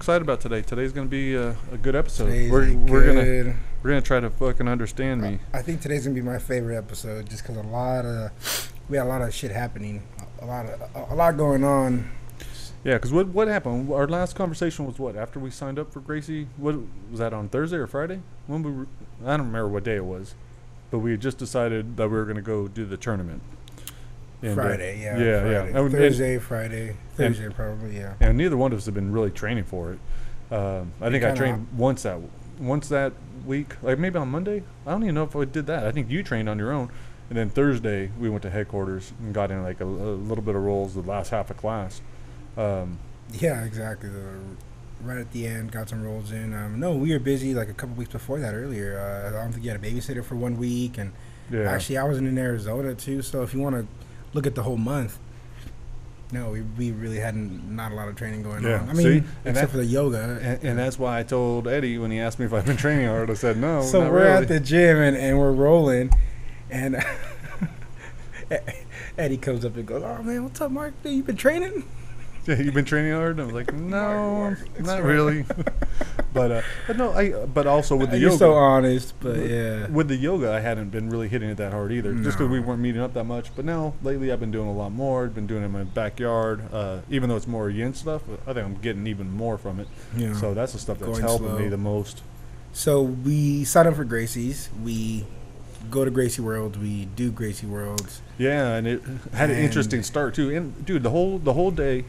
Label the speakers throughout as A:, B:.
A: Excited about today. Today's gonna be a, a good episode.
B: Today's
A: we're we're gonna we're gonna try to fucking understand me.
B: I think today's gonna be my favorite episode, just because a lot of we had a lot of shit happening, a lot of a, lot going on.
A: Yeah, because what what happened? Our last conversation was what after we signed up for Gracie. What was that on Thursday or Friday? When we I don't remember what day it was, but we had just decided that we were gonna go do the tournament. And,
B: Friday, yeah,
A: yeah,
B: Friday.
A: yeah. And- and-
B: Thursday, Friday, Thursday, probably, yeah.
A: and neither one of us have been really training for it. Um, I think I trained once that once that week, like maybe on Monday. I don't even know if I did that. I think you trained on your own, and then Thursday we went to headquarters and got in like a, a little bit of rolls the last half of class. Um,
B: Yeah, exactly. Right at the end, got some rolls in. Um, no, we were busy like a couple weeks before that. Earlier, uh, I don't think you had a babysitter for one week, and
A: yeah,
B: actually, I wasn't in Arizona too. So if you want to look at the whole month, no, we, we really hadn't not a lot of training going
A: Yeah,
B: on. I mean,
A: see?
B: Except
A: that-
B: for the yoga.
A: and, and that's why I told Eddie when he asked me if I've been training hard. I said no.
B: so we're
A: really.
B: at the gym and, and we're rolling, and Eddie comes up and goes, "Oh man, what's up, Mark? You been training?"
A: Yeah, you've been training hard. And I was like, no,
B: it's
A: not really. but uh, but no, I but also with the
B: You're
A: yoga.
B: so honest, but
A: With-
B: yeah.
A: With the yoga, I hadn't been really hitting it that hard either, just because we weren't meeting up that much. But now, lately, I've been doing a lot more. I've been doing it in my backyard. Uh, even though it's more yin stuff, I think I'm getting even more from it.
B: Yeah.
A: So that's the stuff that's
B: Going
A: helping me the most.
B: So we sign up for Gracie's. We go to Gracie World. We do Gracie Worlds.
A: Yeah, and it had an interesting start too. And dude, the whole the whole day.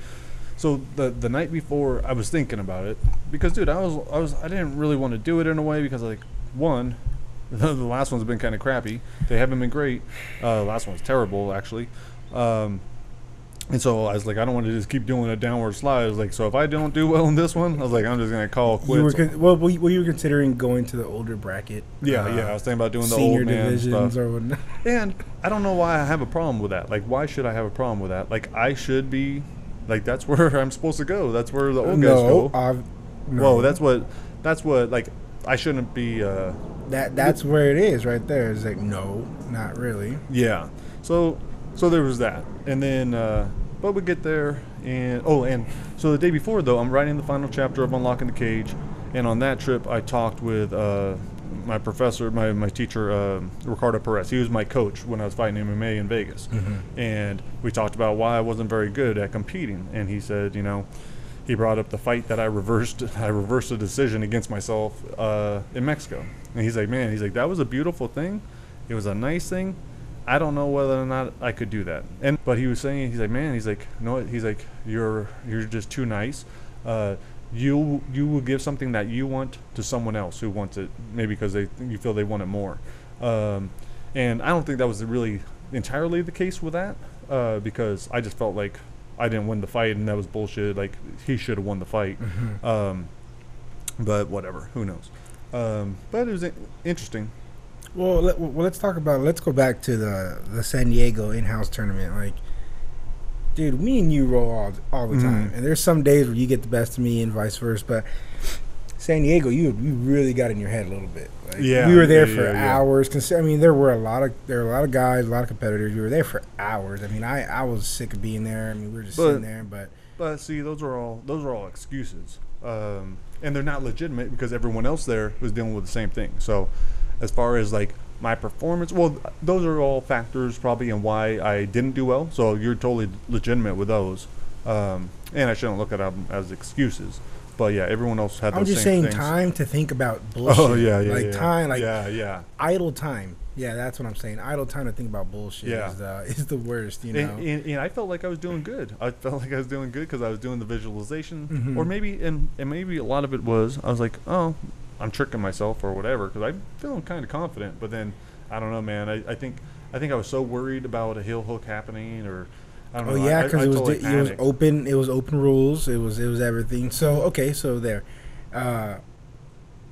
A: So the the night before, I was thinking about it because, dude, I was I was I didn't really want to do it in a way because like one, the, the last one's been kind of crappy. They haven't been great. Uh, the last one's terrible actually. Um, and so I was like, I don't want to just keep doing a downward slide. I was like, so if I don't do well in this one, I was like, I'm just gonna call it
B: You were
A: quits.
B: con- well, were you, were you considering going to the older bracket?
A: yeah,
B: uh,
A: yeah. I was thinking about doing the
B: senior
A: old man
B: divisions
A: stuff.
B: or whatnot.
A: And I don't know why I have a problem with that. Like, why should I have a problem with that? Like, I should be, like, that's where I'm supposed to go. That's where the old guys go.
B: I've, no.
A: Whoa, that's what, that's what, like, I shouldn't be, uh,
B: that. That's where it is, right there. It's like no, not really.
A: yeah. So, so there was that. And then, uh, but we get there, and, oh, and so the day before, though, I'm writing the final chapter of Unlocking the Cage. And on that trip, I talked with, uh, my professor, my, my teacher, uh, Ricardo Perez. He was my coach when I was fighting MMA in Vegas. and we talked about why I wasn't very good at competing. And he said, you know, he brought up the fight that I reversed. I reversed a decision against myself uh, in Mexico. And he's like, man, he's like, that was a beautiful thing. It was a nice thing. I don't know whether or not I could do that. And but he was saying, he's like, man, he's like, you know? He's like, you're you're just too nice. Uh, you you will give something that you want to someone else who wants it, maybe because they you feel they want it more. Um, and I don't think that was really entirely the case with that, uh, because I just felt like I didn't win the fight and that was bullshit. Like he should have won the fight. Um, but whatever, who knows? Um, but it was interesting.
B: Well, let, well, let's talk about. Let's go back to the the San Diego in-house tournament. Like, dude, me and you roll all all the
A: Mhm.
B: time, and there's some days where you get the best of me and vice versa. But San Diego, you you really got in your head a little bit. Like,
A: Yeah,
B: we were there
A: yeah,
B: for
A: yeah, yeah.
B: hours. Consi- I mean, there were a lot of there were a lot of guys, a lot of competitors. We were there for hours. I mean, I I was sick of being there. I mean, we were just
A: But-
B: sitting there, but.
A: But see, those are all those are all excuses, um, and they're not legitimate because everyone else there was dealing with the same thing. So, as far as like my performance, well, those are all factors probably in why I didn't do well. So you're totally legitimate with those, um, and I shouldn't look at them as excuses. But yeah, everyone else had.
B: I'm just
A: same
B: saying,
A: things.
B: time to think about bullshit.
A: Oh yeah, yeah,
B: like
A: yeah.
B: time, like
A: yeah, yeah.
B: idle time. Yeah, that's what I'm saying. Idle time to think about bullshit
A: Yeah.
B: is the is the worst. You know.
A: And, and, and I felt like I was doing good. I felt like I was doing good because I was doing the visualization,
B: Mhm.
A: or maybe and and maybe a lot of it was I was like, oh, I'm tricking myself or whatever because I'm feeling kind of confident. But then I don't know, man. I, I think I think I was so worried about a heel hook happening or I don't
B: Oh
A: know.
B: yeah, because it was
A: totally
B: di- it was open. It was open rules. It was it was everything. So okay, so there. Uh,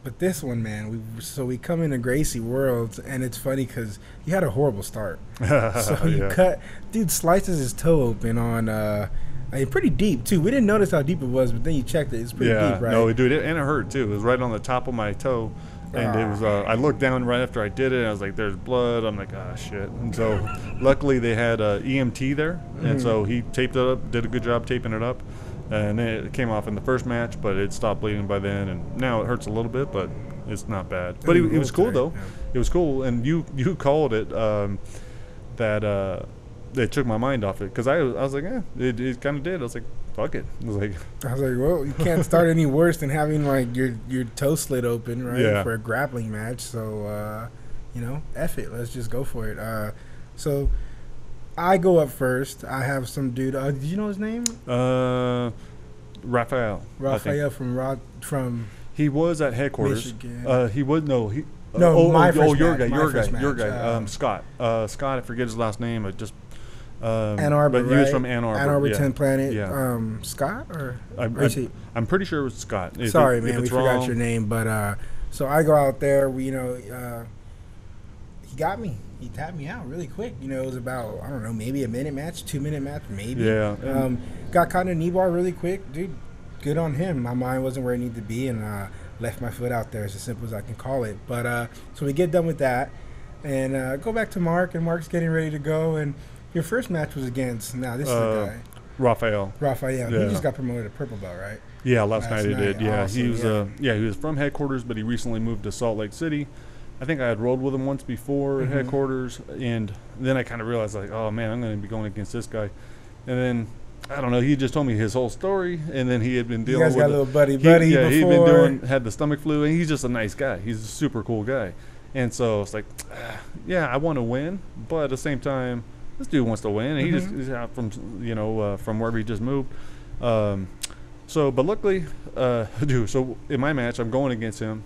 B: but this one, man, we so we come into Gracie Worlds, and it's funny because you had a horrible start. So you
A: Yeah.
B: cut, dude slices his toe open on. Uh, Mean, pretty deep too. We didn't notice how deep it was, but then you checked it. It's pretty
A: yeah,
B: deep, right?
A: no, dude, it, and it hurt too. It was right on the top of my toe, and it was. Uh, I looked down right after I did it. And I was like, "There's blood." I'm like, "Ah, shit." And so, luckily, they had uh, EMT there, and so he taped it up, did a good job taping it up, and it came off in the first match, but it stopped bleeding by then, and now it hurts a little bit, but it's not bad. But it, it was cool though.
B: Yeah.
A: It was cool, and you you called it um, that uh, it took my mind off it because I was I was like, eh, it, it kind of did. I was like, fuck it. I was like,
B: I was like, well, you can't start any worse than having like your your toe slit open, right,
A: Yeah.
B: for a grappling match. So, uh, you know, F it. Let's just go for it. Uh, so, I go up first. I have some dude. Uh, did you know his name?
A: uh, Raphael.
B: Raphael from Rod from.
A: He was at headquarters.
B: Michigan.
A: Uh, he would no. He,
B: No,
A: oh,
B: my
A: oh,
B: first
A: oh, your
B: match,
A: guy, your guy, your
B: match,
A: guy, um,
B: um,
A: Scott. Uh, Scott, I forget his last name. I just um,
B: Ann Arbor,
A: but he was
B: right?
A: from Ann Arbor.
B: Ann Arbor
A: yeah.
B: 10th Planet.
A: Yeah.
B: Um, Scott or,
A: I,
B: or
A: I,
B: he?
A: I'm pretty sure it was Scott. If
B: Sorry,
A: it-
B: man, we
A: it's
B: forgot your name. But uh, so I go out there. We, you know, uh, he got me. He tapped me out really quick. You know, it was about I don't know, maybe a minute match, two minute match, maybe.
A: Yeah,
B: Um, got caught in a knee bar really quick, dude. Good on him. My mind wasn't where it needed to be, and uh, left my foot out there. It's As simple as I can call it. But uh, so we get done with that, and uh, go back to Mark, and Mark's getting ready to go. And your first match was against. Now this is
A: Uh,
B: the guy,
A: Raphael.
B: Raphael.
A: yeah.
B: He just got promoted to purple belt, right?
A: Yeah, last,
B: Last
A: night he did. Yeah,
B: awesome,
A: he was.
B: yeah.
A: Uh, yeah, he was from headquarters, but he recently moved to Salt Lake City. I think I had rolled with him once before
B: Mhm.
A: at headquarters, and then I kind of realized like, oh man, I'm going to be going against this guy, and then I don't know. He just told me his whole story, and then he had been
B: You
A: dealing
B: guys
A: with
B: got a little buddy
A: he-
B: buddy
A: yeah, he'd been doing had the stomach flu, and he's just a nice guy. He's a super cool guy, and so it's like, ah, yeah, I want to win, but at the same time, this dude wants to win, and he just
B: Mhm.
A: he's out from you know uh, from wherever he just moved. Um, so, but luckily, uh, dude. So in my match, I'm going against him,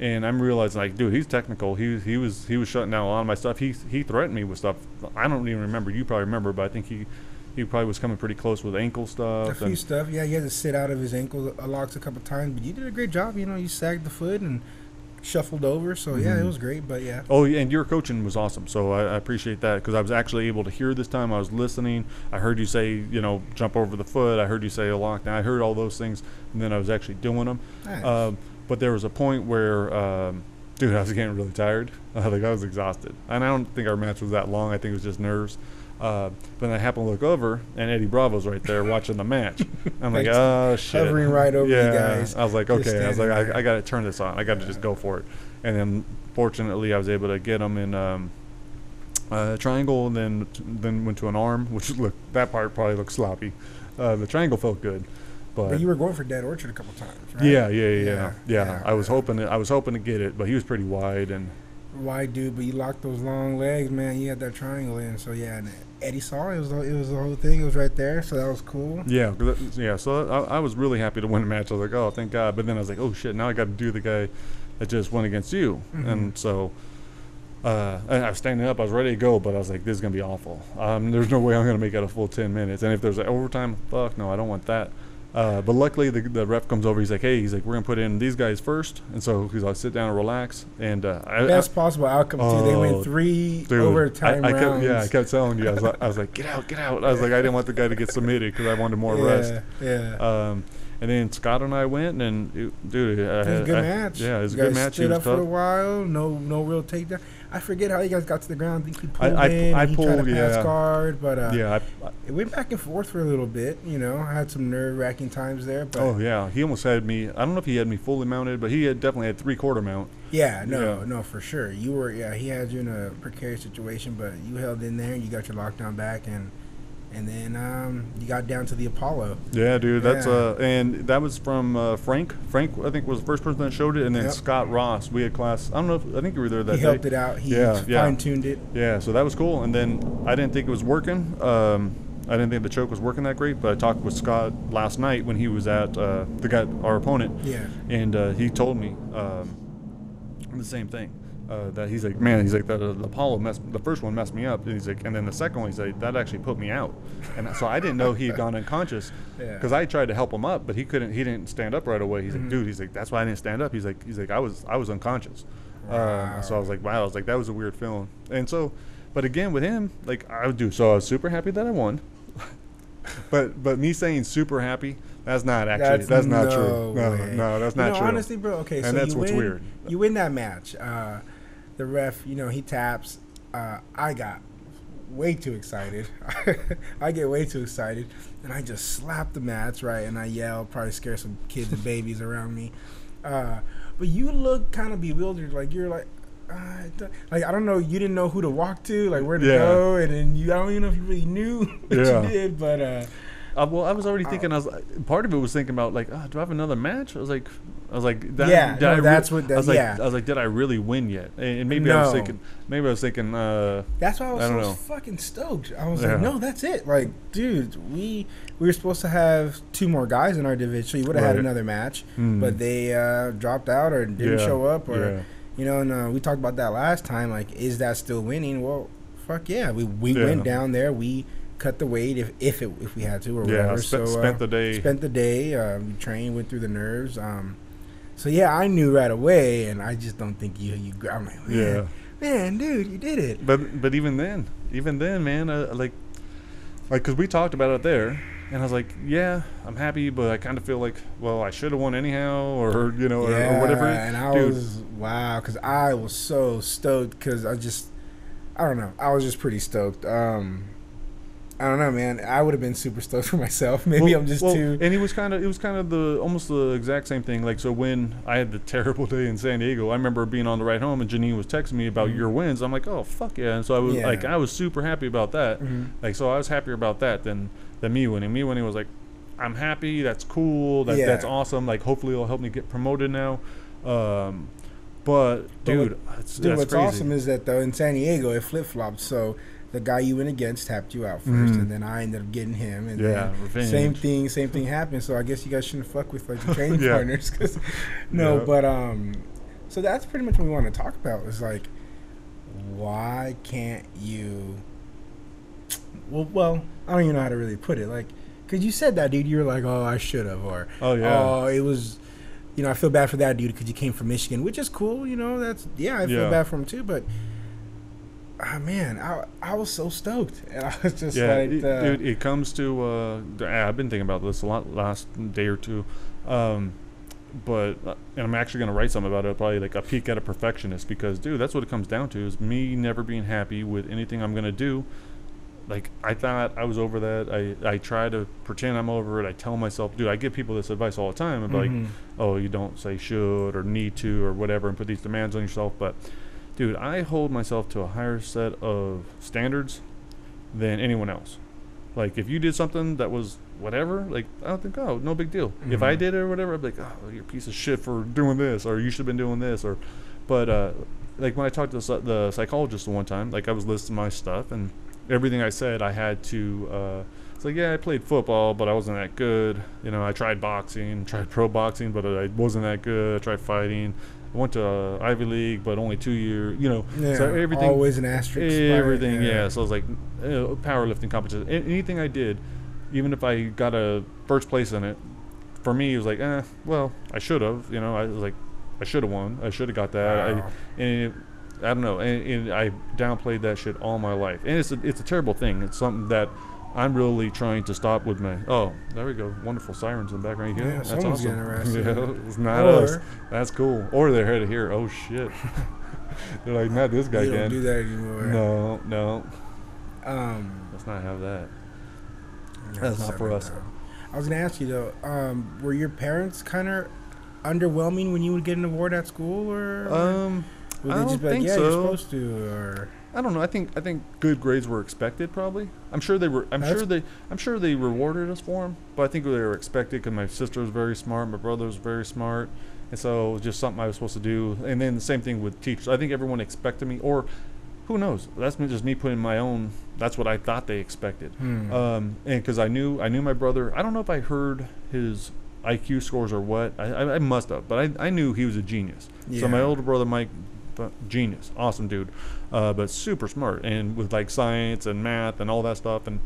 A: and I'm realizing like, dude, he's technical. He he was he was shutting down a lot of my stuff. He he threatened me with stuff. I don't even remember. You probably remember, but I think he he probably was coming pretty close with ankle stuff.
B: a
A: few
B: stuff. Yeah, he had to sit out of his ankle locks a couple times, but you did a great job. You know, you sagged the foot and shuffled over. So yeah, it
A: Mhm.
B: was great. But yeah,
A: Oh, yeah, and your coaching was awesome. So I, I appreciate that because I was actually able to hear this time. I was listening. I heard you say, you know, jump over the foot. I heard you say a lockdown. I heard all those things, and then I was actually doing them.
B: nice.
A: Um, but there was a point where, um, dude, I was getting really tired. Like I was exhausted, and I don't think our match was that long. I think it was just nerves. Uh, but then I happened to look over, and Eddie Bravo's right there watching the match. I'm like, oh shit,
B: Hovering right over you
A: yeah.
B: guys,
A: I was like, okay. I was like. I, I got to turn this on. I got to just go for it. And then, fortunately, I was able to get him in um, uh, triangle, and then then went to an arm, which look that part probably looked sloppy. Uh, the triangle felt good, but,
B: but you were going for Dead Orchard a couple times, right?
A: yeah, yeah, yeah, yeah,
B: Yeah,
A: yeah.
B: yeah,
A: I was
B: yeah.
A: hoping to, I was hoping to get it, but he was pretty wide, and
B: Wide dude, but you locked those long legs, man. You had that triangle in. So yeah, and Eddie saw it. Was the- it was the whole thing. It was right there. So that was cool.
A: Yeah, yeah. So I, I was really happy to win the match. I was like, oh, thank God. But then I was like, oh shit, now I got to do the guy that just went against you,
B: Mhm.
A: and so. Uh, and I was standing up. I was ready to go, but I was like, "This is gonna be awful. Um, there's no way I'm gonna make it a full 10 minutes. And if there's an overtime, fuck no, I don't want that." Uh, but luckily, the, the ref comes over. He's like, "Hey, he's like, we're gonna put in these guys first. And so he's like, "Sit down and relax." And uh, I, I,
B: Best possible outcome too. They
A: Oh,
B: went three
A: Dude,
B: overtime
A: I, I
B: rounds.
A: kept, yeah, I kept telling you. I was, like, I was like, get out, get out. I was like, I didn't want the guy to get submitted because I wanted more
B: yeah,
A: rest.
B: Yeah.
A: Um, and then Scott and I went, and it, dude,
B: It was a good
A: I-
B: match.
A: Yeah, it was a good match. He
B: Stood up for a while. No, no real takedown. I forget how you guys got to the ground. I think he pulled
A: I-
B: in.
A: I
B: he tried to pass
A: yeah.
B: guard, but uh,
A: Yeah. I, I,
B: it went back and forth for a little bit. You know, I had some nerve wracking times there, but
A: oh yeah, he almost had me. I don't know if he had me fully mounted, but he had definitely had three quarter mount.
B: yeah, no,
A: Yeah.
B: no, for sure. You were, yeah, he had you in a precarious situation, but you held in there. You got your lockdown back, and and then um, you got down to the Apollo.
A: Yeah, dude, that's
B: Yeah.
A: uh, and that was from uh, Frank. Frank, I think, was the first person that showed it, and then
B: Yep.
A: Scott Ross. We had class. I don't know. If, I think you were there that
B: he
A: day.
B: helped it out. He
A: Yeah, yeah.
B: fine tuned it.
A: Yeah, so that was cool. And then I didn't think it was working. Um, I didn't think the choke was working that great, but I talked with Scott last night when he was at uh, the guy, our opponent,
B: Yeah.
A: and uh, he told me um, the same thing. Uh, that he's like, man, he's like, the, the Apollo messed, the first one messed me up. And he's like, and then the second one, he's like, that actually put me out. And so I didn't know he had gone unconscious
B: Yeah.
A: because I tried to help him up, but he couldn't, he didn't stand up right away. He's
B: Mhm.
A: like, dude, he's like, that's why I didn't stand up. He's like, he's like, I was, I was unconscious.
B: Wow.
A: Uh, so I was like, wow, I was like, that was a weird feeling. And so, but again, with him, like I would do, so I was super happy that I won. but but me saying super happy, that's not actually that's, not
B: no
A: true. No,
B: way.
A: no, that's
B: You
A: not
B: know,
A: true.
B: Honestly, bro. Okay,
A: And
B: so
A: that's
B: you
A: what's
B: win,
A: weird.
B: You win that match. Uh, the ref, you know, he taps. Uh, I got way too excited. I get way too excited, and I just slap the mats right, and I yell, probably scare some kids and babies around me. Uh, but you look kind of bewildered, like you're like. Like I don't know, you didn't know who to walk to, like where to
A: Yeah.
B: go, and then you I don't even know if you really knew what
A: Yeah.
B: you did, but uh,
A: Uh, well, I was already thinking. I was like- part of it was thinking about like, oh, do I have another match? I was like, I was like, that,
B: Yeah,
A: did
B: no,
A: I re-
B: that's what
A: I was like,
B: yeah.
A: I was like, did I really win yet? And, and maybe I was thinking, maybe I was thinking, uh,
B: That's why I was
A: I
B: so
A: know.
B: fucking stoked. I was
A: Yeah.
B: like, no, that's it. Like, dude, we we were supposed to have two more guys in our division, so you would have had another match,
A: hmm,
B: but they uh, dropped out or didn't
A: yeah,
B: show up, or you know. And uh, we talked about that last time. Like, is that still winning? Well, fuck yeah, we we went down there, we cut the weight if if it, if we had to or
A: yeah.
B: whatever.
A: Spent,
B: so
A: spent
B: uh,
A: the day.
B: spent the day, we trained, went through the nerves. Um, so yeah, I knew right away, and I just don't think you you. I'm like, man,
A: yeah,
B: man, dude, you did it.
A: but but even then, even then, man, uh, like, like, cause we talked about it there, and I was like, yeah, I'm happy, but I kind of feel like, well, I should have won anyhow, or you know, or, or whatever.
B: And I
A: Dude.
B: was wow, because I was so stoked because I just, I don't know, I was just pretty stoked. Um, I don't know, man. I would have been super stoked for myself. Maybe
A: Well-
B: I'm just
A: well,
B: too.
A: And it was kind of it was kind of the almost the exact same thing. Like so, when I had the terrible day in San Diego, I remember being on the ride home, and Janine was texting me about
B: Mhm.
A: your wins. I'm like, oh fuck yeah! And so I was
B: Yeah.
A: like, I was super happy about that.
B: Mhm.
A: Like so, I was happier about that than than me winning. Me winning was like, I'm happy. That's cool. That
B: Yeah.
A: that's awesome. Like hopefully it'll help me get promoted now. Um, but
B: But
A: dude, it's,
B: Dude,
A: that's
B: what's
A: crazy.
B: awesome is that though in San Diego it flip flopped. So the guy you went against tapped you out 1st
A: Mhm.
B: and then I ended up getting him. And
A: yeah,
B: same thing, same thing happened. So I guess you guys shouldn't fuck with like your training
A: Yeah.
B: partners, cause no.
A: Yeah.
B: But um, so that's pretty much what we want to talk about. Is like, why can't you? Well, well, I don't even know how to really put it. Like, cause you said that, dude. You were like, oh, I should have, or
A: Oh yeah.
B: oh, it was. You know, I feel bad for that dude because you came from Michigan, which is cool. You know, that's yeah, I feel
A: Yeah.
B: bad for him too. But ah, man, I I was so stoked, and I was just
A: yeah,
B: like,
A: it,
B: uh,
A: dude, it comes to. Uh, I've been thinking about this a lot last day or two, um, but uh, and I'm actually gonna write something about it. Probably like a peek at a perfectionist because, dude, that's what it comes down to is me never being happy with anything I'm gonna do. Like I thought I was over that. I I try to pretend I'm over it. I tell myself, dude, I give people this advice all the time. I'm like,
B: mhm.
A: oh, you don't say should or need to or whatever and put these demands on yourself. But, dude, I hold myself to a higher set of standards than anyone else. Like, if you did something that was whatever, like, I don't think, oh, no big deal. If I
B: Mhm.
A: did it or whatever, I'd be like, oh, you're a piece of shit for doing this or you should have been doing this. or, But, uh, like, when I talked to the, the psychologist the one time, like, I was listing my stuff and everything I said, I had to, uh, it's like, yeah, I played football, but I wasn't that good. You know, I tried boxing, tried pro boxing, but I wasn't that good. I tried fighting. Went to uh, Ivy League, but only two years. You know,
B: yeah,
A: so everything,
B: always an asterisk.
A: everything. Yeah. So I was like, uh, powerlifting competition, a- anything I did, even if I got a first place in it, for me it was like, eh, well, I should have. You know, I was like, I should have won. I should have got that.
B: Wow.
A: I, and it, I don't know. And, and I downplayed that shit all my life, and it's a, it's a terrible thing. It's something that I'm really trying to stop with my. Oh, there we go. Wonderful sirens in the background. You hear
B: Yeah,
A: that? That's awesome.
B: getting arrested.
A: yeah, it's not us. That's cool. Or they're headed here. Oh shit. they're like, not this guy
B: you don't do that anymore.
A: No, no.
B: Um,
A: Let's not have that. That's not for us.
B: I was gonna ask you though, um, were your parents kind of underwhelming when you would get an award at school, or
A: Um,
B: would
A: I
B: just
A: don't
B: be like,
A: think
B: "Yeah, you're
A: so.
B: supposed to," or
A: I don't know. I think I think good grades were expected. Probably. I'm sure they were. I'm
B: That's-
A: sure they. I'm sure they rewarded us for them. But I think they were expected because my sister was very smart. My brother was very smart, and so it was just something I was supposed to do. And then the same thing with teachers. I think everyone expected me, or who knows? That's just me putting my own. That's what I thought they expected.
B: Hmm.
A: Um, and because I knew I knew my brother. I don't know if I heard his IQ scores or what. I, I, I must have, but I, I knew he was a genius. Yeah. So my older brother Mike, genius, awesome dude, uh, but super smart and with like science and math and all that stuff. And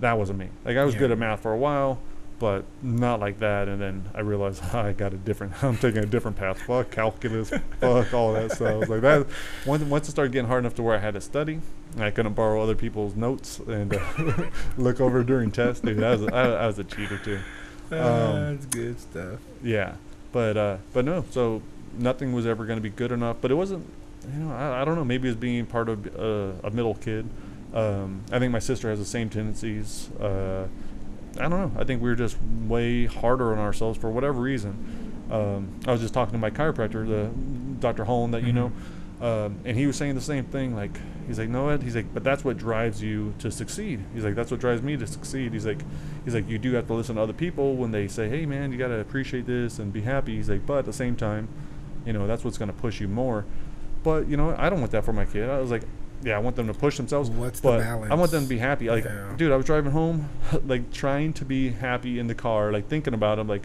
A: that wasn't me. Like I was good at math for a while, but not like that. And then I realized I got a different. I'm taking a different path. Fuck calculus. fuck all that stuff. I was like that. Once once it started getting hard enough to where I had to study, I couldn't borrow other people's notes and uh, look over during tests. Dude, I was a, I, I was a cheater too.
B: Uh,
A: um,
B: that's good stuff.
A: Yeah, but uh, but no. So nothing was ever going to be good enough. But it wasn't. You know, I, I don't know. Maybe it's being part of uh, a middle kid. Um, I think my sister has the same tendencies. Uh, I don't know. I think we're just way harder on ourselves for whatever reason. Um, I was just talking to my chiropractor, the Dr. Holland that you know, um, and he was saying the same thing. Like he's like, no, Ed. He's like, but that's what drives you to succeed. He's like, that's what drives me to succeed. He's like, he's like, you do have to listen to other people when they say, hey man, you got to appreciate this and be happy. He's like, but at the same time, you know, that's what's going to push you more. But you know, I don't want that for my kid. I was like, yeah, I want them to push themselves.
B: What's the
A: but
B: balance?
A: I want them to be happy. Like,
B: Yeah.
A: dude, I was driving home, like trying to be happy in the car, like thinking about it. like,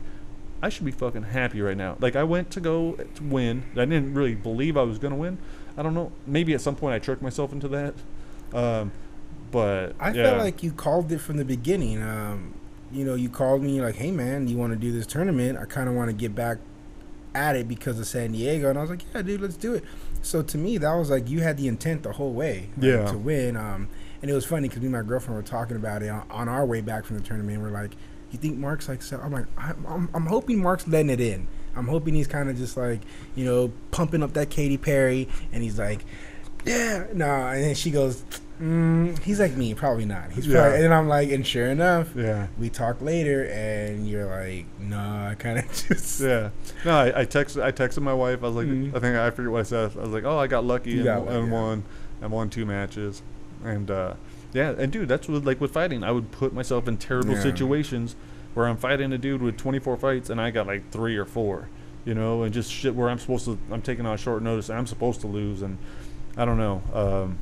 A: I should be fucking happy right now. Like, I went to go to win. I didn't really believe I was gonna win. I don't know. Maybe at some point I tricked myself into that. Um, but
B: I
A: yeah.
B: felt like you called it from the beginning. Um, you know, you called me like, "Hey, man, you want to do this tournament? I kind of want to get back at it because of San Diego." And I was like, "Yeah, dude, let's do it." So to me, that was like you had the intent the whole way, like,
A: Yeah.
B: to win. Um, and it was funny because me and my girlfriend were talking about it on, on our way back from the tournament. We're like, "You think Mark's like?" So I'm like, I'm, I'm, I'm hoping Mark's letting it in. I'm hoping he's kind of just like, you know, pumping up that Katy Perry, and he's like, "Yeah, no." And then she goes, mm, "He's like me, probably not." He's
A: Yeah.
B: probably, and I'm like, and sure enough,
A: yeah.
B: we talk later, and you're like, "Nah, I kind of just."
A: Yeah. No, I, I texted. I texted my wife. I was like,
B: Mhm.
A: I think I forget what I said. I was like, oh, I got lucky
B: You
A: and,
B: got lucky,
A: and
B: yeah.
A: won. I won two matches, and uh, yeah, and dude, that's what like with fighting. I would put myself in terrible
B: Yeah.
A: situations where I'm fighting a dude with 24 fights and I got like three or four, you know, and just shit where I'm supposed to. I'm taking on short notice. and I'm supposed to lose, and I don't know. Um,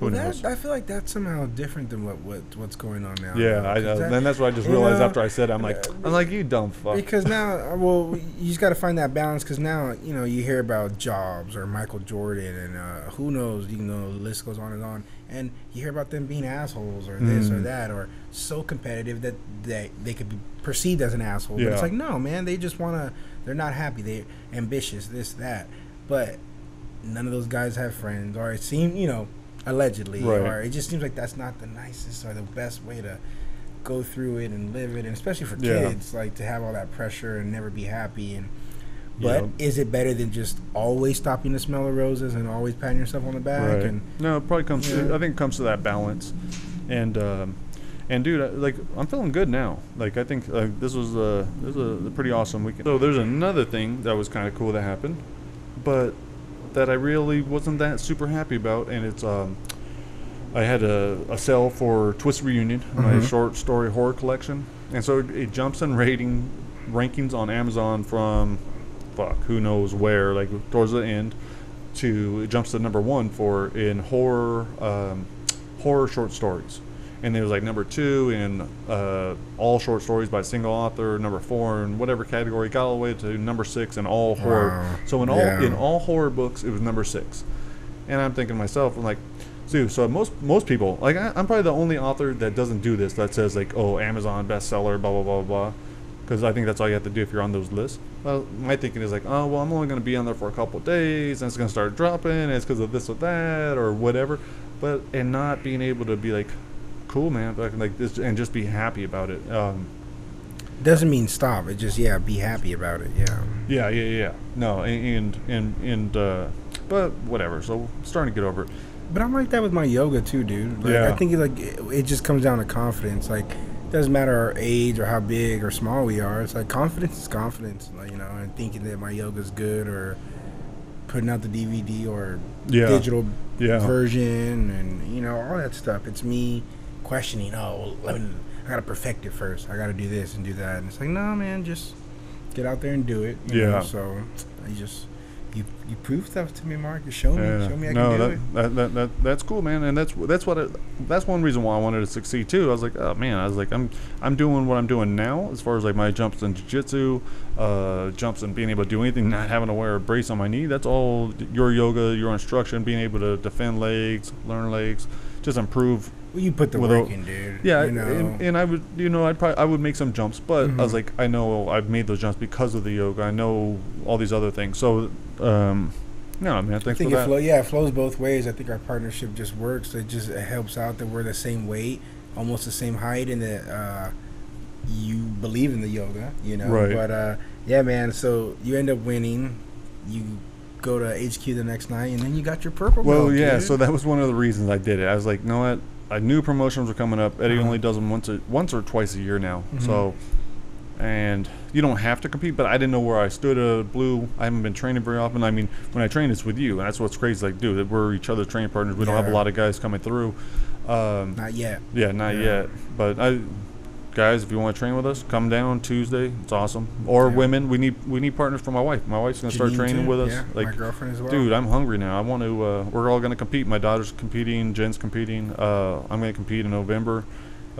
A: who
B: Well,
A: knows?
B: that, I feel like that's somehow different than what, what what's going on now.
A: yeah, I know.
B: that-
A: Then that's what I just realized
B: know,
A: after I said it. I'm like,
B: uh,
A: I'm like, you dumb fuck.
B: because now, uh, well, you just got to find that balance. Because now, you know, you hear about Jobs or Michael Jordan, and uh, who knows, you know, the list goes on and on. And you hear about them being assholes or this or
A: Mm.
B: that, or so competitive that they they could be perceived as an asshole. But it's like, no, man, they just want to. They're not happy. They're ambitious. This that, but none of those guys have friends, or it seemed, you know, allegedly,
A: Right.
B: or it just seems like that's not the nicest or the best way to go through it and live it, and especially for
A: Yeah.
B: kids, like to have all that pressure and never be happy. And but
A: Yeah.
B: is it better than just always stopping to smell the roses and always patting yourself on the back?
A: Right.
B: And
A: no, it probably comes.
B: Yeah.
A: To, I think it comes to that balance, and um, and dude, I, like I'm feeling good now. Like I think uh, this was a this was a pretty awesome weekend. So there's another thing that was kind of cool that happened, but that I really wasn't that super happy about, and it's um, I had a, a sale for Twisted Reunion, my
B: Mhm.
A: short story horror collection, and so it, it jumps in rating rankings on Amazon from fuck who knows where, like towards the end, to it jumps to number one for in horror um, horror short stories, and it was like number two in uh, all short stories by a single author, number four in whatever category, got all the way to number six in all horror.
B: Wow.
A: So in all
B: Yeah.
A: in all horror books, it was number six, and I'm thinking to myself, I'm like. So, so most most people like I, I'm probably the only author that doesn't do this that says like oh Amazon bestseller blah blah blah blah because I think that's all you have to do if you're on those lists. Well, my thinking is like, oh well, I'm only going to be on there for a couple of days, and it's going to start dropping, and it's because of this or that or whatever. But and not being able to be like, cool, man, like, like this, and just be happy about it. Um,
B: doesn't mean stop. It just yeah, be happy about it. Yeah.
A: yeah, yeah, yeah. No, and and and uh, but whatever. So starting to get over it.
B: But I'm like that with my yoga too, dude. Like,
A: Yeah.
B: I think it, like it, it just comes down to confidence. Like doesn't matter our age or how big or small we are. It's like confidence is confidence. Like you know, and thinking that my yoga's good or putting out the DVD or
A: Yeah.
B: digital
A: Yeah.
B: version and you know all that stuff. It's me questioning. Oh, well, let me, I gotta perfect it first. I gotta do this and do that. And it's like, no, man, just get out there and do it. you know?
A: Yeah.
B: So I just you you prove stuff to me, Mark. You show me,
A: Yeah.
B: show me I
A: no,
B: can do
A: that,
B: it.
A: That, that, that that's cool, man, and that's that's what it, that's one reason why I wanted to succeed too. I was like, oh man, I was like, I'm I'm doing what I'm doing now as far as like my jumps in jiu-jitsu, uh, jumps and being able to do anything, not having to wear a brace on my knee. That's all your yoga, your instruction, being able to defend legs, learn legs, just improve.
B: Well, you put the work in, dude.
A: Yeah,
B: you know.
A: and, and I would, you know, I'd probably I would make some jumps, but I was
B: Mhm.
A: like, I know I've made those jumps because of the yoga. I know all these other things. So, um, no,
B: I
A: thanks
B: think
A: for
B: it
A: that.
B: flow, yeah, it flows both ways. I think our partnership just works. It just it helps out that we're the same weight, almost the same height, and that uh, you believe in the yoga, you know.
A: Right.
B: But uh, yeah, man. So you end up winning. You go to HQ the next night, and then you got your purple
A: Well,
B: belt.
A: yeah.
B: dude.
A: So that was one of the reasons I did it. I was like, you know what? I knew promotions were coming up. Eddie
B: Uh-huh.
A: only does them once, a, once or twice a year now.
B: Mhm.
A: So, and you don't have to compete, but I didn't know where I stood at blue. I haven't been training very often. I mean, when I train, it's with you, and that's what's crazy. Like, dude, we're each other's training partners. We don't have a lot of guys coming through. Um,
B: not yet.
A: yeah, not
B: Yeah.
A: yet. But I, guys, if you want to train with us, come down Tuesday. It's awesome. Or
B: Yeah.
A: women, we need we need partners for my wife. My wife's gonna start training
B: too.
A: with us.
B: Yeah,
A: like,
B: my girlfriend as well.
A: Dude, I'm hungry now. I want to. Uh, we're all gonna compete. My daughter's competing. Jen's competing. Uh, I'm gonna compete in November.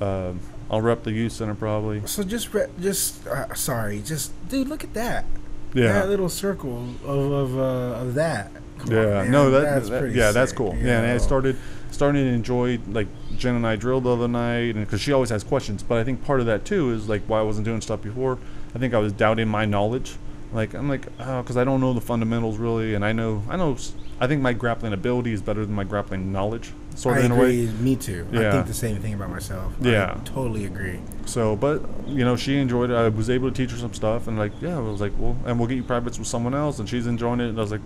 A: Um I'll rep the youth center probably.
B: So just, re- just uh, sorry, just dude, look at that.
A: Yeah.
B: That little circle of of, uh, of that. Come
A: yeah.
B: man,
A: no, that,
B: that's
A: that-
B: pretty
A: yeah, that's cool.
B: you
A: Yeah, and I started starting to enjoy like Jen and I drilled the other night, and because she always has questions. But I think part of that too is like why I wasn't doing stuff before. I think I was doubting my knowledge. Like I'm like, oh, because I don't know the fundamentals really, and I know I know. I think my grappling ability is better than my grappling knowledge, sort
B: I
A: of in a way.
B: agree. Me too. I
A: Yeah.
B: think the same thing about myself.
A: Yeah.
B: I totally agree.
A: So, but you know, she enjoyed it. I was able to teach her some stuff, and like, yeah, I was like, well, and we'll get you privates with someone else, and she's enjoying it. And I was like,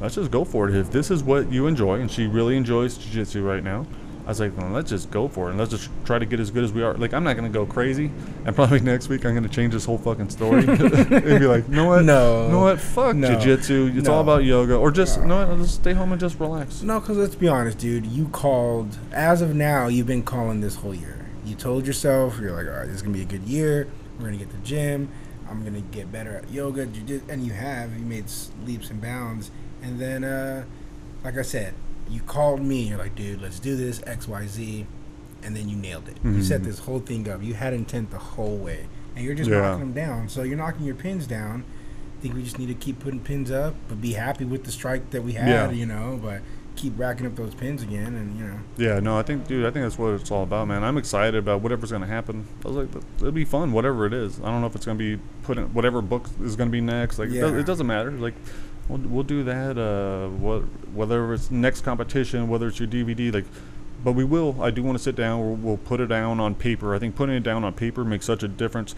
A: let's just go for it. If this is what you enjoy, and she really enjoys jiu-jitsu right now, I was like, well, let's just go for it, and let's just try to get as good as we are. Like, I'm not gonna go crazy, and probably next week I'm gonna change this whole fucking story and be like, you know what?
B: No.
A: you know what? Fuck
B: No.
A: jiu-jitsu. It's all about yoga, or just
B: No.
A: you know what? I'll just stay home and just relax.
B: No, because let's be honest, dude. You called as of now. You've been calling this whole year. You told yourself you're like, all right, this is gonna be a good year. We're gonna get the gym. I'm gonna get better at yoga, and you have. You made leaps and bounds. And then, uh, like I said, you called me. and You're like, dude, let's do this X, Y, Z, and then you nailed it. You set
A: Mhm.
B: this whole thing up. You had intent the whole way, and you're just
A: Yeah.
B: knocking them down. So you're knocking your pins down. I think we just need to keep putting pins up, but be happy with the strike that we had.
A: Yeah.
B: You know, but keep racking up those pins again, and you know.
A: Yeah, no, I think, dude, I think that's what it's all about, man. I'm excited about whatever's gonna happen. I was like, it'll be fun, whatever it is. I don't know if it's gonna be put in whatever book is gonna be next. Like, it, does, it doesn't matter. Like, we'll, we'll do that. Uh, what, whether it's next competition, whether it's your DVD, like, but we will. I do want to sit down. We'll, we'll put it down on paper. I think putting it down on paper makes such a difference.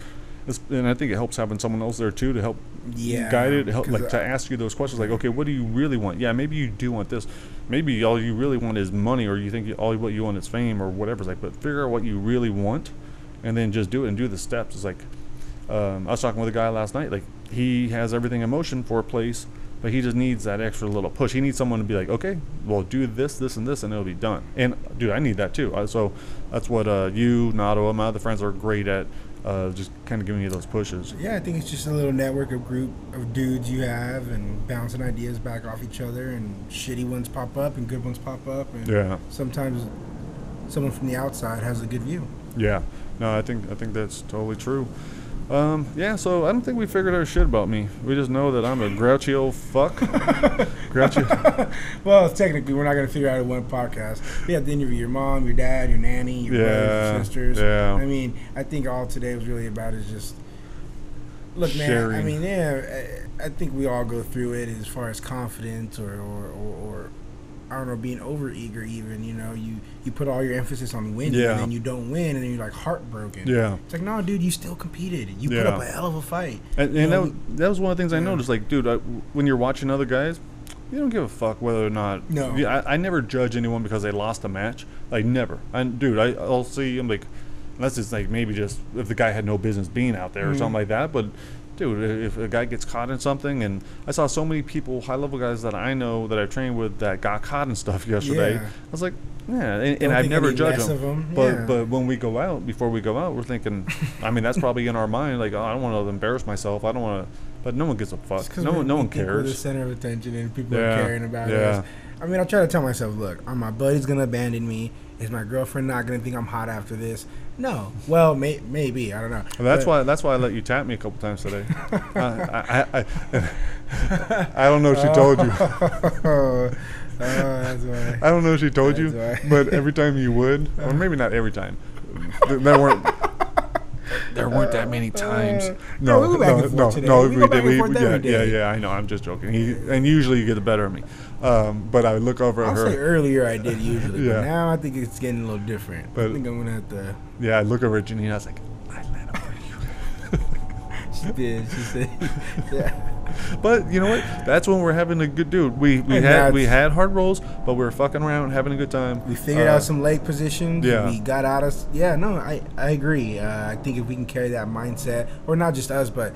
A: It's, and I think it helps having someone else there too to help
B: Yeah,
A: guide it, help like to ask you those questions. Like, okay, what do you really want? Yeah, maybe you do want this. Maybe all you really want is money, or you think you- all what you want is fame, or whatever. It's like, but figure out what you really want, and then just do it and do the steps. It's like, um, I was talking with a guy last night. Like, he has everything in motion for a place, but he just needs that extra little push. He needs someone to be like, okay, well, do this, this, and this, and it'll be done. And dude, I need that too. So that's what uh, you, Nato, my other friends are great at. Uh, just kind of giving you those pushes.
B: Yeah, I think it's just a little network of group of dudes you have, and bouncing ideas back off each other, and shitty ones pop up and good ones pop up, and
A: Yeah.
B: sometimes someone from the outside has a good view.
A: Yeah, no, I think I think that's totally true. Um, yeah, so I don't think we figured our shit about me. We just know that I'm a grouchy old fuck. grouchy.
B: Well, technically, we're not gonna figure out in one podcast. We have to interview your mom, your dad, your nanny, your brothers, your sisters.
A: yeah.
B: I mean, I think all today was really about is just look, man. I mean, yeah, I, I think we all go through it as far as confidence or or, or, or I don't know, being over eager. Even you know, you you put all your emphasis on winning,
A: Yeah.
B: and then you don't win, and then you're like heartbroken.
A: Yeah.
B: It's like, no, dude, you still competed. You put up a hell of a fight.
A: And,
B: You
A: and
B: know,
A: that, was- that was one of the things I
B: Yeah.
A: noticed. Like, dude, I, when you're watching other guys, you don't give a fuck whether or not.
B: No.
A: Yeah, I, I never judge anyone because they lost a match. Like, never. And dude, I, I'll see. I'm like, unless it's like maybe just if the guy had no business being out there or
B: Mhm.
A: something like that. But dude, if a guy gets caught in something, and I saw so many people, high level guys that I know that I've trained with that got caught in stuff yesterday.
B: Yeah.
A: I was like, yeah, and, and I've never judged
B: less
A: them. But
B: Yeah.
A: but when we go out, before we go out, we're thinking. I mean, that's probably in our mind. Like, oh, I don't want to embarrass myself. I don't want to. But no one gives a fuck. No one. No one
B: We're the center of attention, and people
A: Yeah,
B: are caring about
A: yeah.
B: us. I mean, I try to tell myself, look, are my buddies gonna abandon me? Is my girlfriend not gonna think I'm hot after this? No. Well, may, maybe I don't know.
A: Well, that's
B: But-
A: why. That's why I let you tap me a couple times today. I, I, I, I, I don't know if she told you.
B: oh, that's why.
A: I don't know if she told you,
B: why.
A: but every time you would, or maybe not every time. Th- There weren't. There weren't that many times.
B: Uh, no, we go
A: no, no,
B: today.
A: no.
B: We
A: We,
B: go back
A: did.
B: and
A: We,
B: forth
A: yeah, yeah, yeah. I know. I'm just joking. He, and usually you get the better of me. Um, but I look over at
B: I'll
A: her.
B: say earlier I did usually,
A: Yeah.
B: but now I think it's getting a little different.
A: But-
B: I think I'm gonna have to.
A: Yeah, I look over at Janine. I was like, I let over you.
B: she did. She said, yeah.
A: But you know what? That's when we're having a good dude. We we
B: And
A: had we had hard rolls, but we were fucking around, having a good time.
B: We figured
A: Uh,
B: out some leg positions.
A: yeah.
B: We got out of. Yeah, no, I, I agree. Uh, I think if we can carry that mindset, or not just us, but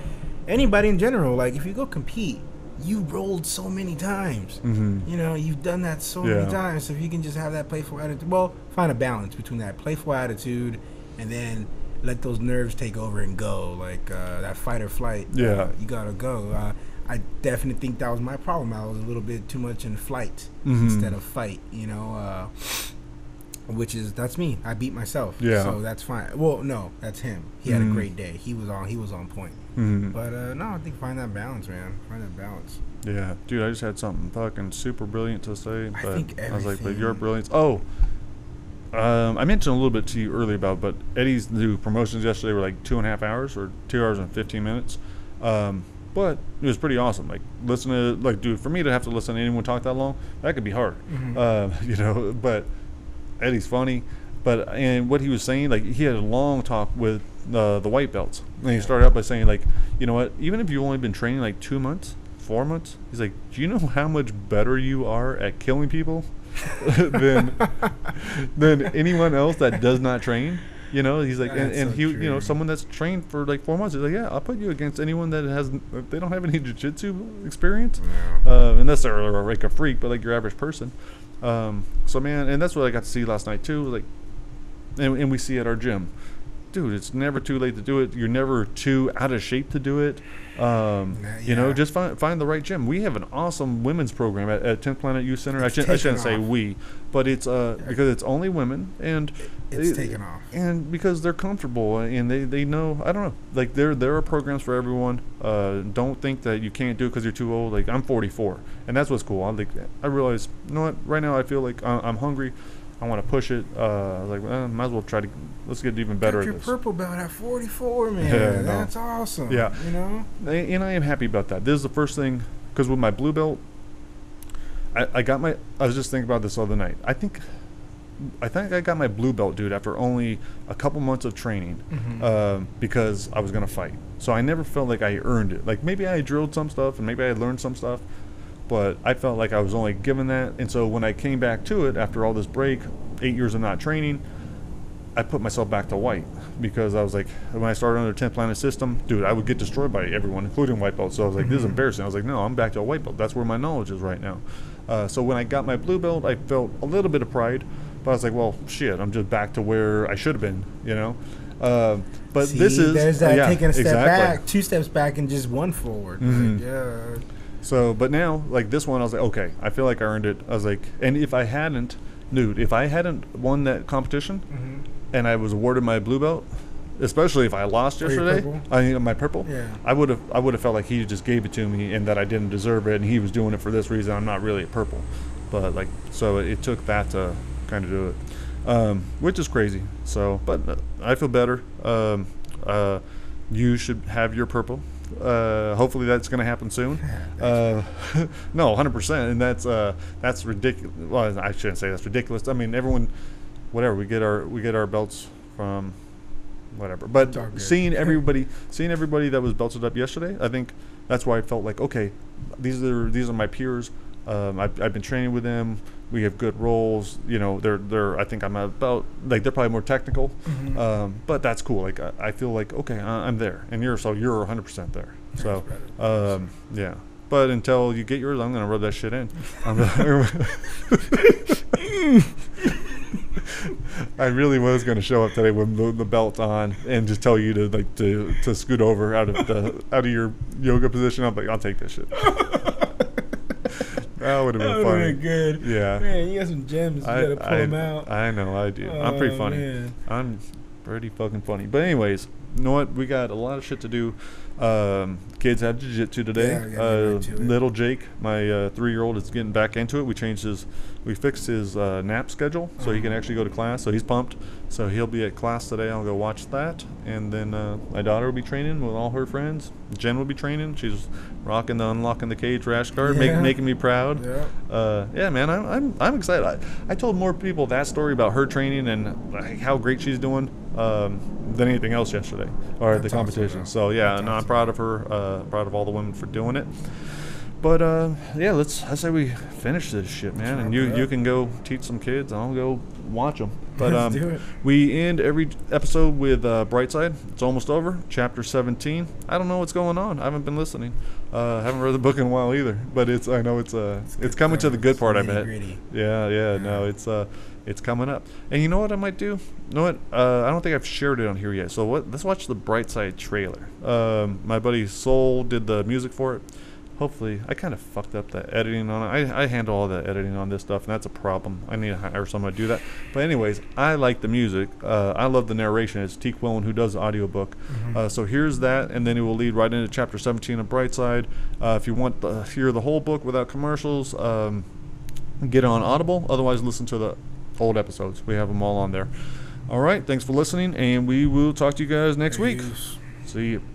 B: anybody in general, like if you go compete, you rolled so many times.
A: Mhm.
B: You know, you've done that so
A: Yeah.
B: many times. So if you can just have that playful attitude, well, find a balance between that playful attitude and then let those nerves take over and go. Like uh, that fight or flight. uh,
A: Yeah.
B: you gotta go. Uh, I definitely think that was my problem. I was a little bit too much in flight
A: Mhm.
B: instead of fight. You know. Which is that's me. I beat myself.
A: Yeah.
B: So that's fine. Well, no, that's him. He had
A: Mhm.
B: a great day. He was on. He was on point.
A: Mhm.
B: But uh, no, I think find that balance, man. Find that balance.
A: Yeah, dude, I just had something fucking super brilliant to say,
B: I
A: but
B: think
A: I was like, but your
B: everything-
A: brilliance. Oh, um, I mentioned a little bit to you earlier about, but Eddie's new promotions yesterday were like two and a half hours or two hours and fifteen minutes. Um, but it was pretty awesome. Like listen to like, dude, for me to have to listen to anyone talk that long, that could be hard.
B: Mhm.
A: Uh, you know, but Eddie's funny. But and what he was saying, like he had a long talk with uh, the white belts, and he started out by saying, like, you know what? Even if you've only been training like two months, four months, he's like, do you know how much better you are at killing people than than anyone else that does not train? You know, he's like, and, and
B: so
A: he, you know, someone that's trained for like four months, he's like, yeah, I'll put you against anyone that has, they don't have any jujitsu experience
B: Yeah.
A: uh, unless they're like a freak, but like your average person. Um, so man, and that's what I got to see last night too. Like, and, and we see at our gym, dude, it's never too late to do it. You're never too out of shape to do it. Um,
B: Yeah,
A: You know, just find find the right gym. We have an awesome women's program at, at 10th Planet Youth Center. I, shouldn't, I shouldn't
B: taken
A: say we, but it's uh because it's only women and
B: It's
A: it-
B: taken off.
A: and because they're comfortable and they, they know I don't know like there there are programs for everyone. Uh, don't think that you can't do it because you're too old. Like I'm 44, and that's what's cool. I like I realize you know what right now I feel like I'm hungry. I want to push it. Uh, I was like uh, might as well try to let's get even better
B: Got
A: at
B: your
A: this.
B: purple belt at 44, man.
A: Yeah, no.
B: That's awesome.
A: Yeah.
B: You know?
A: And I am happy about that. This is the first thing because with my blue belt, I, I got my. I was just thinking about this other night. I think, I think I got my blue belt, dude, after only a couple months of training,
B: Mhm.
A: um, because I was gonna fight. So I never felt like I earned it. Like maybe I drilled some stuff and maybe I learned some stuff, but I felt like I was only given that. And so when I came back to it after all this break, eight years of not training, I put myself back to white because I was like, when I started under 10th Planet System, dude, I would get destroyed by everyone, including white belts. So I was like, this is
B: Mhm.
A: embarrassing. I was like, no, I'm back to a white belt. That's where my knowledge is right now. Uh, so when I got my blue belt, I felt a little bit of pride, but I was like, well, shit, I'm just back to where I should have been, you know. Uh, but
B: See,
A: this is
B: there's that
A: yeah,
B: taking a step
A: exactly.
B: back, two steps back, and just one forward.
A: Mhm.
B: Like, yeah.
A: So, but now, like this one, I was like, okay, I feel like I earned it. I was like, and if I hadn't, dude, if I hadn't won that competition
B: Mhm.
A: and I was awarded my blue belt, especially if I lost yesterday,
B: purple?
A: I mean, my purple,
B: Yeah.
A: I would have, I would have felt like he just gave it to me and that I didn't deserve it, and he was doing it for this reason. I'm not really a purple, but like, so it took that to kind of do it, um, which is crazy. So, but uh, I feel better. Um, uh, you should have your purple. Uh, hopefully that's going to happen soon. Uh, no, 100%. And that's uh, that's ridiculous. Well, I shouldn't say that's ridiculous. I mean, everyone, whatever. We get our we get our belts from whatever. But
B: It's all good.
A: seeing everybody seeing everybody that was belted up yesterday, I think that's why I felt like okay, these are these are my peers. Um, I've, I've been training with them. We have good roles. You know, they're they're. I think I'm about like they're probably more technical,
B: Mhm.
A: um, but that's cool. Like I, I feel like okay, I, I'm there, and you're so you're 100 percent there. So um, yeah. But until you get yours, I'm gonna rub that shit in. I really was gonna show up today with the, the belt on and just tell you to like to, to scoot over out of the out of your yoga position. I'm like, I'll take this shit. That would have been funny.
B: been good.
A: Yeah.
B: Man, you got some gems. You
A: I,
B: gotta pull
A: I,
B: them out.
A: I know I do. I'm pretty
B: Oh,
A: funny.
B: man.
A: I'm pretty fucking funny. But anyways, you know what? We got a lot of shit to do. Um, kids have jiu-jitsu today.
B: Yeah,
A: uh,
B: to
A: little Jake, my uh, three-year-old, is getting back into it. We changed his, we fixed his uh, nap schedule so he can
B: Uh-huh.
A: actually go to class. So he's pumped. So he'll be at class today. I'll go watch that, and then uh, my daughter will be training with all her friends. Jen will be training. She's rocking the unlocking the cage rash guard,
B: Yeah.
A: make, making me proud.
B: Yeah.
A: Uh, yeah, man, I'm, I'm, I'm excited. I, I told more people that story about her training and like, how great she's doing um, than anything else yesterday. or
B: That's
A: the competition.
B: awesome,
A: so yeah,
B: That's
A: no, I'm proud of her. Uh, proud of all the women for doing it. But uh, yeah, let's. I say we finish this shit, man, and you you can go teach some kids. I'll go watch them. But um, we end every episode with uh, Brightside. It's almost over. Chapter 17. I don't know what's going on. I haven't been listening. Uh, haven't read the book in a while either. But it's I know it's uh it's,
B: good
A: coming to the
B: part.
A: good
B: It's
A: part. I bet.
B: nitty-gritty.
A: Yeah, yeah, no, it's uh, it's coming up. And you know what I might do? You know what? Uh, I don't think I've shared it on here yet. So what? Let's watch the Brightside trailer. Um, my buddy Soul did the music for it. Hopefully, I kind of fucked up the editing on it. I, I handle all the editing on this stuff, and that's a problem. I need to hire someone to do that. But anyways, I like the music. Uh, I love the narration. It's T. Quillen who does the audiobook. Uh, so here's that, and then it will lead right into chapter 17 of Brightside. Uh, if you want to hear the whole book without commercials, um, get on Audible. Otherwise, listen to the old episodes. We have them all on there. All right. Thanks for listening, and we will talk to you guys next week. See you.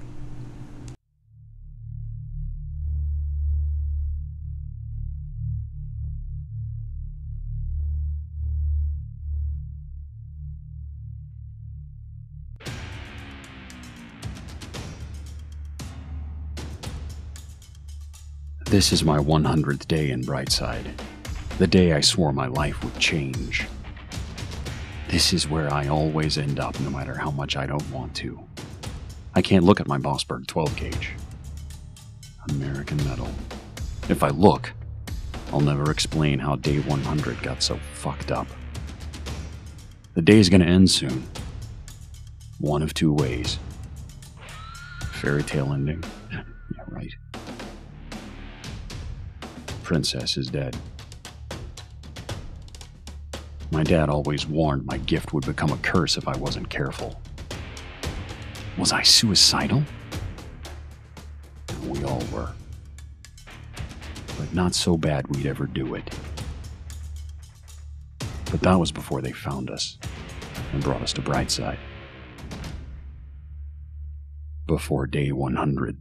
C: This is my 100th day in Brightside. The day I swore my life would change. This is where I always end up, no matter how much I don't want to. I can't look at my Mossberg 12 gauge. American metal. If I look, I'll never explain how day 100 got so fucked up. The day's gonna end soon. One of two ways. Fairy tale ending. yeah, right. Princess is dead. My dad always warned my gift would become a curse if I wasn't careful. Was I suicidal? We all were. But not so bad we'd ever do it. But that was before they found us and brought us to Brightside. Before day 100.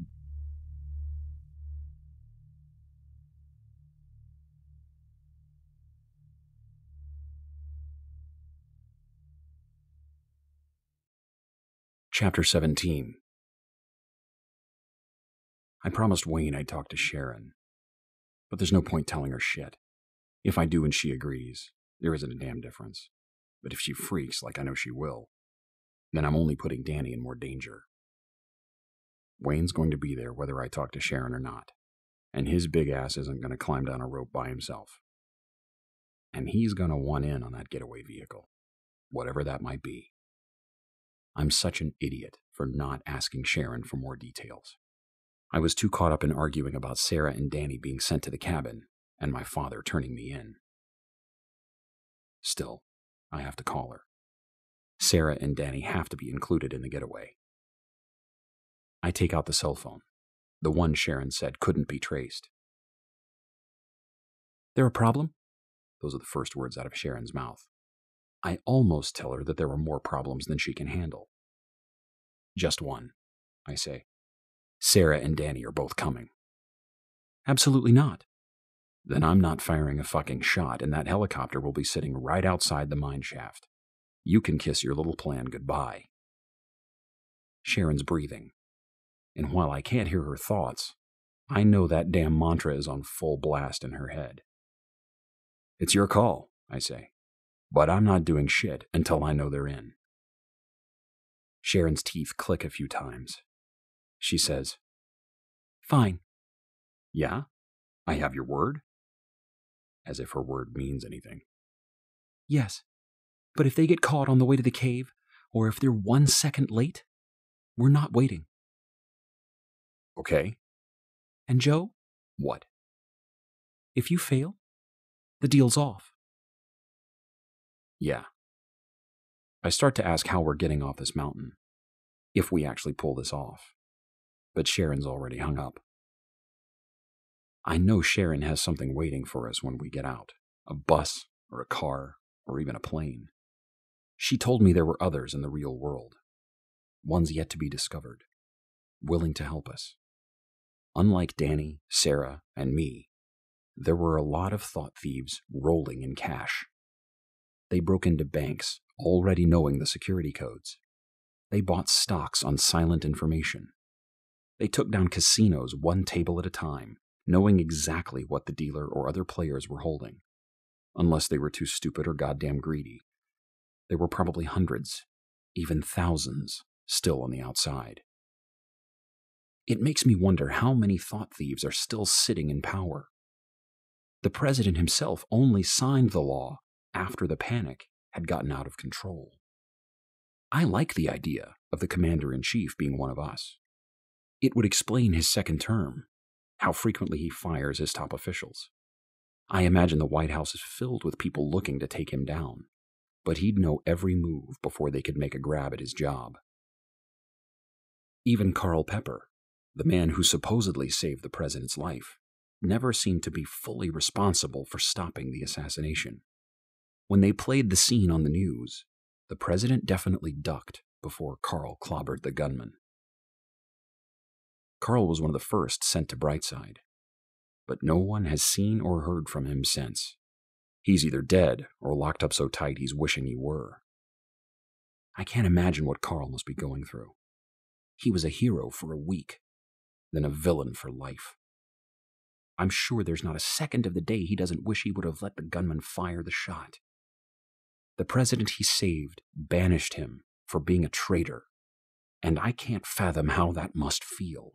C: Chapter 17 I promised Wayne I'd talk to Sharon, but there's no point telling her shit. If I do and she agrees, there isn't a damn difference. But if she freaks, like I know she will, then I'm only putting Danny in more danger. Wayne's going to be there whether I talk to Sharon or not, and his big ass isn't going to climb down a rope by himself. And he's going to want in on that getaway vehicle, whatever that might be. I'm such an idiot for not asking Sharon for more details. I was too caught up in arguing about Sarah and Danny being sent to the cabin and my father turning me in. Still, I have to call her. Sarah and Danny have to be included in the getaway. I take out the cell phone, the one Sharon said couldn't be traced. There a problem? Those are the first words out of Sharon's mouth. I almost tell her that there are more problems than she can handle. Just one, I say. Sarah and Danny are both coming. Absolutely not. Then I'm not firing a fucking shot, and that helicopter will be sitting right outside the mine shaft. You can kiss your little plan goodbye. Sharon's breathing. And while I can't hear her thoughts, I know that damn mantra is on full blast in her head. It's your call, I say. But I'm not doing shit until I know they're in. Sharon's teeth click a few times. She says, Fine. Yeah? I have your word? As if her word means anything. Yes. But if they get caught on the way to the cave, or if they're one second late, we're not waiting. Okay. And Joe? What? If you fail, the deal's off. Yeah. I start to ask how we're getting off this mountain, if we actually pull this off. But Sharon's already hung up. I know Sharon has something waiting for us when we get out a bus, or a car, or even a plane. She told me there were others in the real world, ones yet to be discovered, willing to help us. Unlike Danny, Sarah, and me, there were a lot of thought thieves rolling in cash. They broke into banks, already knowing the security codes. They bought stocks on silent information. They took down casinos one table at a time, knowing exactly what the dealer or other players were holding. Unless they were too stupid or goddamn greedy. There were probably hundreds, even thousands, still on the outside. It makes me wonder how many thought thieves are still sitting in power. The president himself only signed the law after the panic had gotten out of control. I like the idea of the commander in chief being one of us. It would explain his second term, how frequently he fires his top officials. I imagine the White House is filled with people looking to take him down, but he'd know every move before they could make a grab at his job. Even Carl Pepper, the man who supposedly saved the president's life, never seemed to be fully responsible for stopping the assassination. When they played the scene on the news, the president definitely ducked before Carl clobbered the gunman. Carl was one of the first sent to Brightside, but no one has seen or heard from him since. He's either dead or locked up so tight he's wishing he were. I can't imagine what Carl must be going through. He was a hero for a week, then a villain for life. I'm sure there's not a second of the day he doesn't wish he would have let the gunman fire the shot. The president he saved banished him for being a traitor, and I can't fathom how that must feel.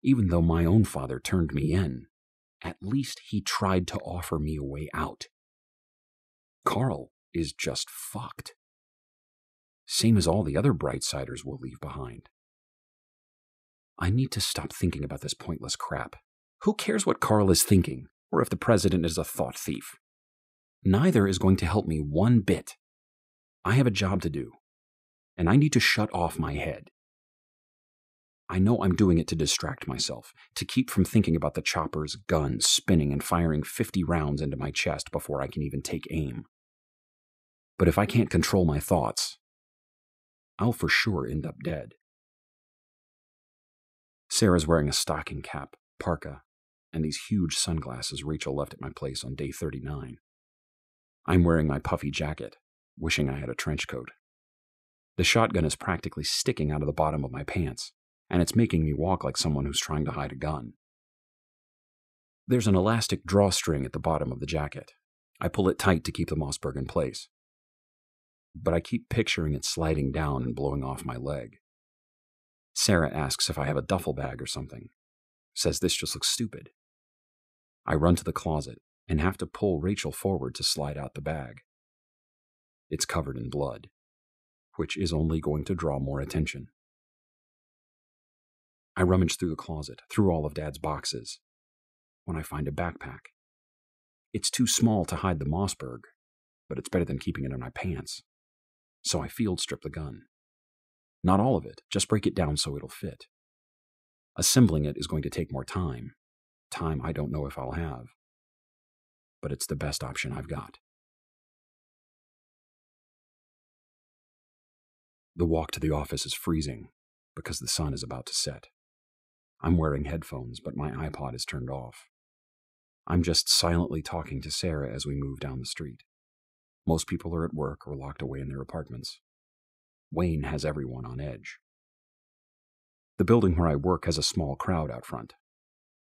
C: Even though my own father turned me in, at least he tried to offer me a way out. Carl is just fucked. Same as all the other Brightsiders we'll leave behind. I need to stop thinking about this pointless crap. Who cares what Carl is thinking, or if the president is a thought thief? Neither is going to help me one bit. I have a job to do, and I need to shut off my head. I know I'm doing it to distract myself, to keep from thinking about the choppers, gun spinning, and firing 50 rounds into my chest before I can even take aim. But if I can't control my thoughts, I'll for sure end up dead. Sarah's wearing a stocking cap, parka, and these huge sunglasses Rachel left at my place on day 39. I'm wearing my puffy jacket, wishing I had a trench coat. The shotgun is practically sticking out of the bottom of my pants, and it's making me walk like someone who's trying to hide a gun. There's an elastic drawstring at the bottom of the jacket. I pull it tight to keep the Mossberg in place. But I keep picturing it sliding down and blowing off my leg. Sarah asks if I have a duffel bag or something, says this just looks stupid. I run to the closet and have to pull Rachel forward to slide out the bag. It's covered in blood, which is only going to draw more attention. I rummage through the closet, through all of Dad's boxes, when I find a backpack. It's too small to hide the Mossberg, but it's better than keeping it in my pants. So I field strip the gun. Not all of it, just break it down so it'll fit. Assembling it is going to take more time, time I don't know if I'll have but it's the best option I've got. The walk to the office is freezing because the sun is about to set. I'm wearing headphones, but my iPod is turned off. I'm just silently talking to Sarah as we move down the street. Most people are at work or locked away in their apartments. Wayne has everyone on edge. The building where I work has a small crowd out front,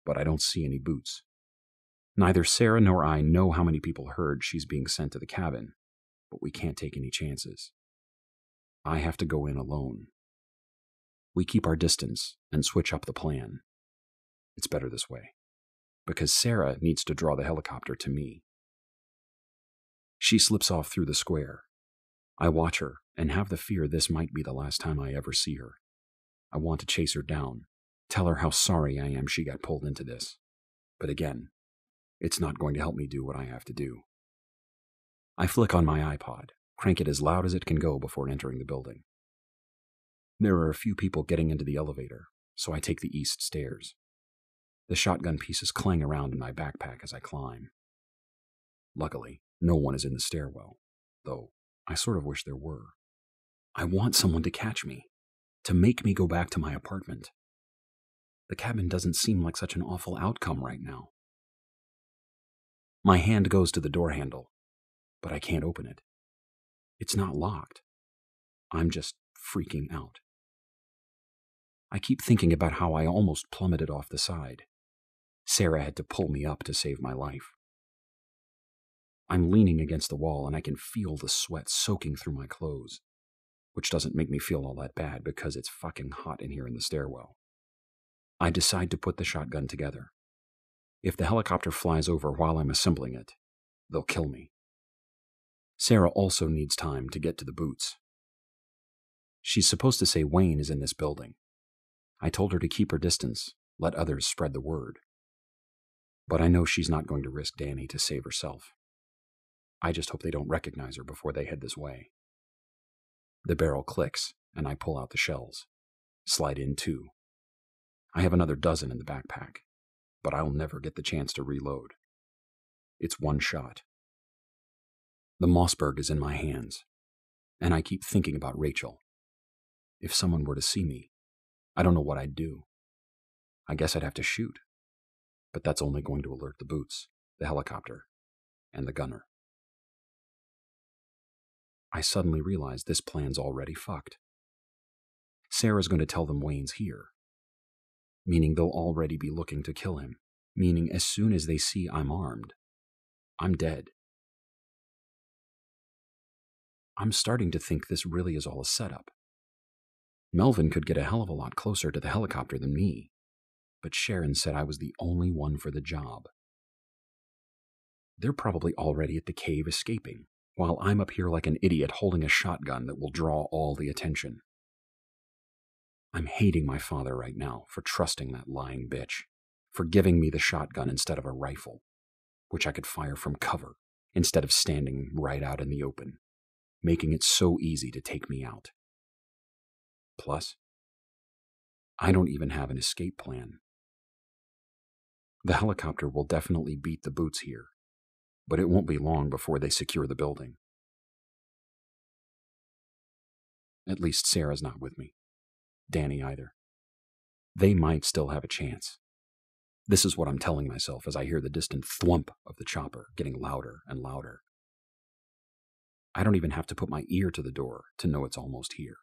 C: but I don't see any boots. Neither Sarah nor I know how many people heard she's being sent to the cabin, but we can't take any chances. I have to go in alone. We keep our distance and switch up the plan. It's better this way, because Sarah needs to draw the helicopter to me. She slips off through the square. I watch her and have the fear this might be the last time I ever see her. I want to chase her down, tell her how sorry I am she got pulled into this. But again, it's not going to help me do what I have to do. I flick on my iPod, crank it as loud as it can go before entering the building. There are a few people getting into the elevator, so I take the east stairs. The shotgun pieces clang around in my backpack as I climb. Luckily, no one is in the stairwell, though I sort of wish there were. I want someone to catch me, to make me go back to my apartment. The cabin doesn't seem like such an awful outcome right now. My hand goes to the door handle, but I can't open it. It's not locked. I'm just freaking out. I keep thinking about how I almost plummeted off the side. Sarah had to pull me up to save my life. I'm leaning against the wall and I can feel the sweat soaking through my clothes, which doesn't make me feel all that bad because it's fucking hot in here in the stairwell. I decide to put the shotgun together. If the helicopter flies over while I'm assembling it, they'll kill me. Sarah also needs time to get to the boots. She's supposed to say Wayne is in this building. I told her to keep her distance, let others spread the word. But I know she's not going to risk Danny to save herself. I just hope they don't recognize her before they head this way. The barrel clicks, and I pull out the shells. Slide in two. I have another dozen in the backpack, but I'll never get the chance to reload. It's one shot. The Mossberg is in my hands, and I keep thinking about Rachel. If someone were to see me, I don't know what I'd do. I guess I'd have to shoot, but that's only going to alert the boots, the helicopter, and the gunner. I suddenly realize this plan's already fucked. Sarah's going to tell them Wayne's here, meaning they'll already be looking to kill him, meaning as soon as they see I'm armed, I'm dead. I'm starting to think this really is all a setup. Melvin could get a hell of a lot closer to the helicopter than me, but Sharon said I was the only one for the job. They're probably already at the cave escaping, while I'm up here like an idiot holding a shotgun that will draw all the attention. I'm hating my father right now for trusting that lying bitch, for giving me the shotgun instead of a rifle, which I could fire from cover instead of standing right out in the open, making it so easy to take me out. Plus, I don't even have an escape plan. The helicopter will definitely beat the boots here, but it won't be long before they secure the building. At least Sarah's not with me. Danny either. They might still have a chance. This is what I'm telling myself as I hear the distant thwump of the chopper getting louder and louder. I don't even have to put my ear to the door to know it's almost here.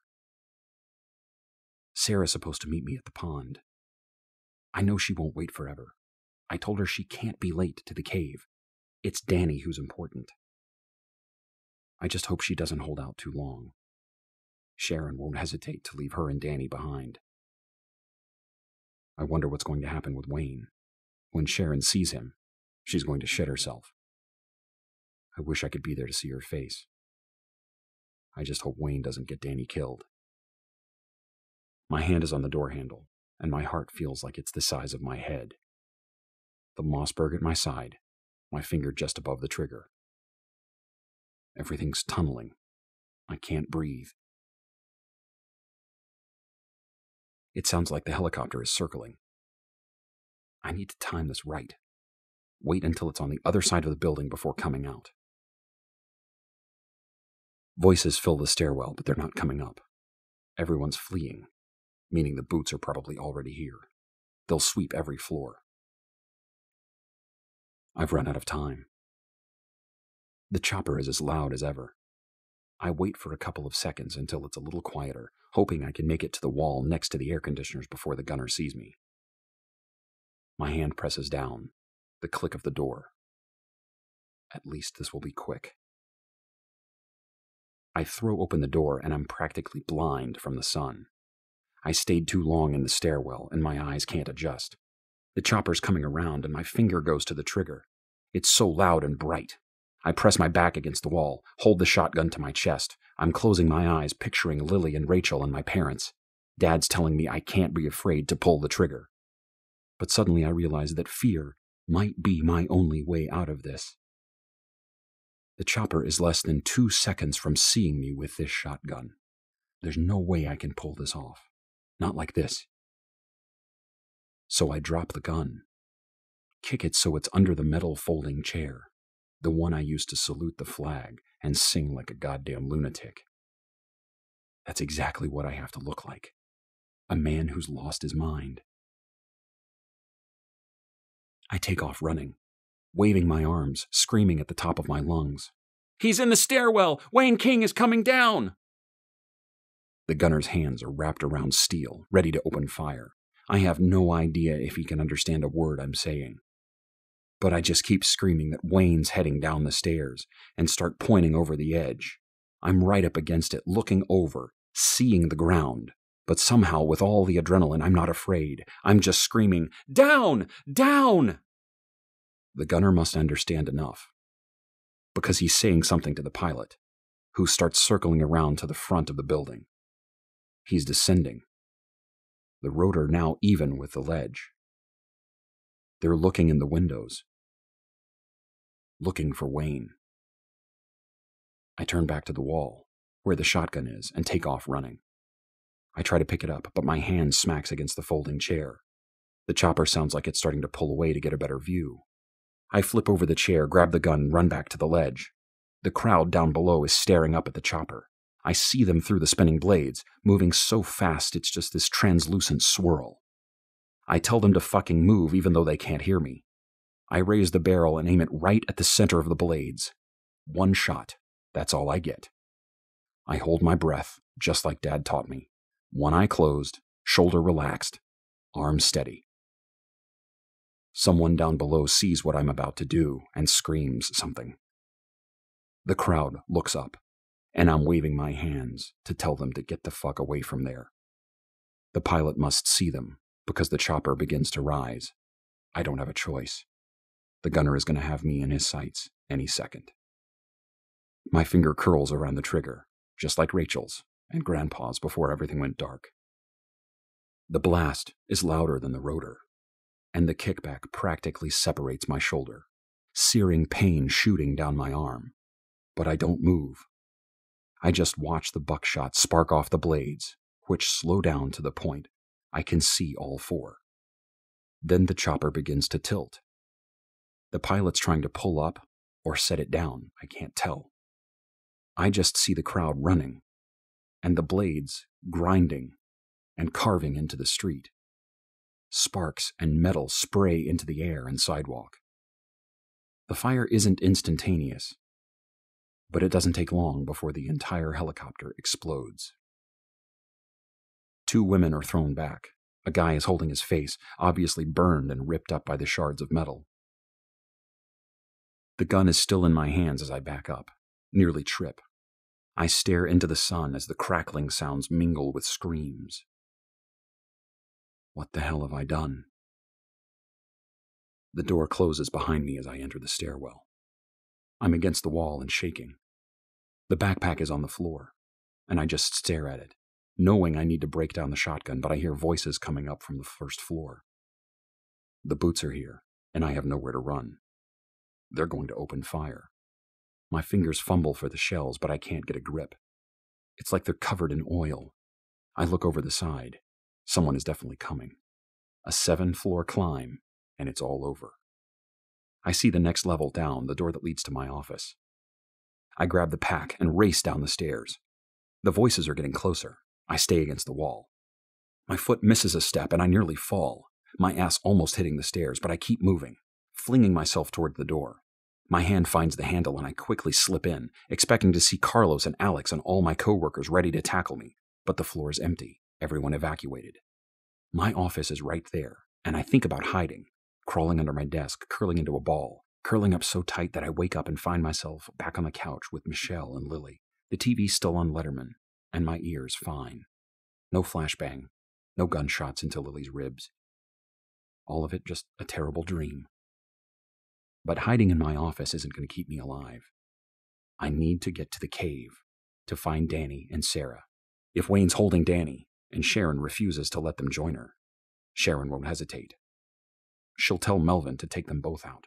C: Sarah's supposed to meet me at the pond. I know she won't wait forever. I told her she can't be late to the cave. It's Danny who's important. I just hope she doesn't hold out too long. Sharon won't hesitate to leave her and Danny behind. I wonder what's going to happen with Wayne. When Sharon sees him, she's going to shit herself. I wish I could be there to see her face. I just hope Wayne doesn't get Danny killed. My hand is on the door handle, and my heart feels like it's the size of my head. The Mossberg at my side, my finger just above the trigger. Everything's tunneling. I can't breathe. It sounds like the helicopter is circling. I need to time this right. Wait until it's on the other side of the building before coming out. Voices fill the stairwell, but they're not coming up. Everyone's fleeing, meaning the boots are probably already here. They'll sweep every floor. I've run out of time. The chopper is as loud as ever. I wait for a couple of seconds until it's a little quieter, hoping I can make it to the wall next to the air conditioners before the gunner sees me. My hand presses down, the click of the door. At least this will be quick. I throw open the door and I'm practically blind from the sun. I stayed too long in the stairwell and my eyes can't adjust. The chopper's coming around, and my finger goes to the trigger. It's so loud and bright. I press my back against the wall, hold the shotgun to my chest. I'm closing my eyes, picturing Lily and Rachel and my parents. Dad's telling me I can't be afraid to pull the trigger. But suddenly I realize that fear might be my only way out of this. The chopper is less than two seconds from seeing me with this shotgun. There's no way I can pull this off. Not like this. So I drop the gun, kick it so it's under the metal folding chair, the one I used to salute the flag and sing like a goddamn lunatic. That's exactly what I have to look like a man who's lost his mind. I take off running, waving my arms, screaming at the top of my lungs. He's in the stairwell! Wayne King is coming down! The gunner's hands are wrapped around steel, ready to open fire. I have no idea if he can understand a word I'm saying. But I just keep screaming that Wayne's heading down the stairs and start pointing over the edge. I'm right up against it, looking over, seeing the ground. But somehow, with all the adrenaline, I'm not afraid. I'm just screaming, Down! Down! The gunner must understand enough. Because he's saying something to the pilot, who starts circling around to the front of the building. He's descending. The rotor now even with the ledge. They're looking in the windows, looking for Wayne. I turn back to the wall, where the shotgun is, and take off running. I try to pick it up, but my hand smacks against the folding chair. The chopper sounds like it's starting to pull away to get a better view. I flip over the chair, grab the gun, and run back to the ledge. The crowd down below is staring up at the chopper. I see them through the spinning blades, moving so fast it's just this translucent swirl. I tell them to fucking move even though they can't hear me. I raise the barrel and aim it right at the center of the blades. One shot. That's all I get. I hold my breath, just like Dad taught me. One eye closed, shoulder relaxed, arm steady. Someone down below sees what I'm about to do and screams something. The crowd looks up and I'm waving my hands to tell them to get the fuck away from there. The pilot must see them because the chopper begins to rise. I don't have a choice. The gunner is going to have me in his sights any second. My finger curls around the trigger, just like Rachel's and Grandpa's before everything went dark. The blast is louder than the rotor, and the kickback practically separates my shoulder, searing pain shooting down my arm. But I don't move I just watch the buckshot spark off the blades, which slow down to the point I can see all four. Then the chopper begins to tilt. The pilot's trying to pull up or set it down, I can't tell. I just see the crowd running, and the blades grinding and carving into the street. Sparks and metal spray into the air and sidewalk. The fire isn't instantaneous, but it doesn't take long before the entire helicopter explodes. Two women are thrown back. A guy is holding his face, obviously burned and ripped up by the shards of metal. The gun is still in my hands as I back up, nearly trip. I stare into the sun as the crackling sounds mingle with screams. What the hell have I done? The door closes behind me as I enter the stairwell. I'm against the wall and shaking. The backpack is on the floor, and I just stare at it, knowing I need to break down the shotgun, but I hear voices coming up from the first floor. The boots are here, and I have nowhere to run. They're going to open fire. My fingers fumble for the shells, but I can't get a grip. It's like they're covered in oil. I look over the side. Someone is definitely coming. A seven floor climb, and it's all over. I see the next level down, the door that leads to my office. I grab the pack and race down the stairs. The voices are getting closer. I stay against the wall. My foot misses a step and I nearly fall, my ass almost hitting the stairs, but I keep moving, flinging myself toward the door. My hand finds the handle and I quickly slip in, expecting to see Carlos and Alex and all my coworkers ready to tackle me, but the floor is empty, everyone evacuated. My office is right there, and I think about hiding, crawling under my desk, curling into a ball, curling up so tight that I wake up and find myself back on the couch with Michelle and Lily. The TV still on Letterman, and my ears fine. No flashbang, no gunshots into Lily's ribs. All of it just a terrible dream. But hiding in my office isn't going to keep me alive. I need to get to the cave to find Danny and Sarah. If Wayne's holding Danny and Sharon refuses to let them join her, Sharon won't hesitate. She'll tell Melvin to take them both out.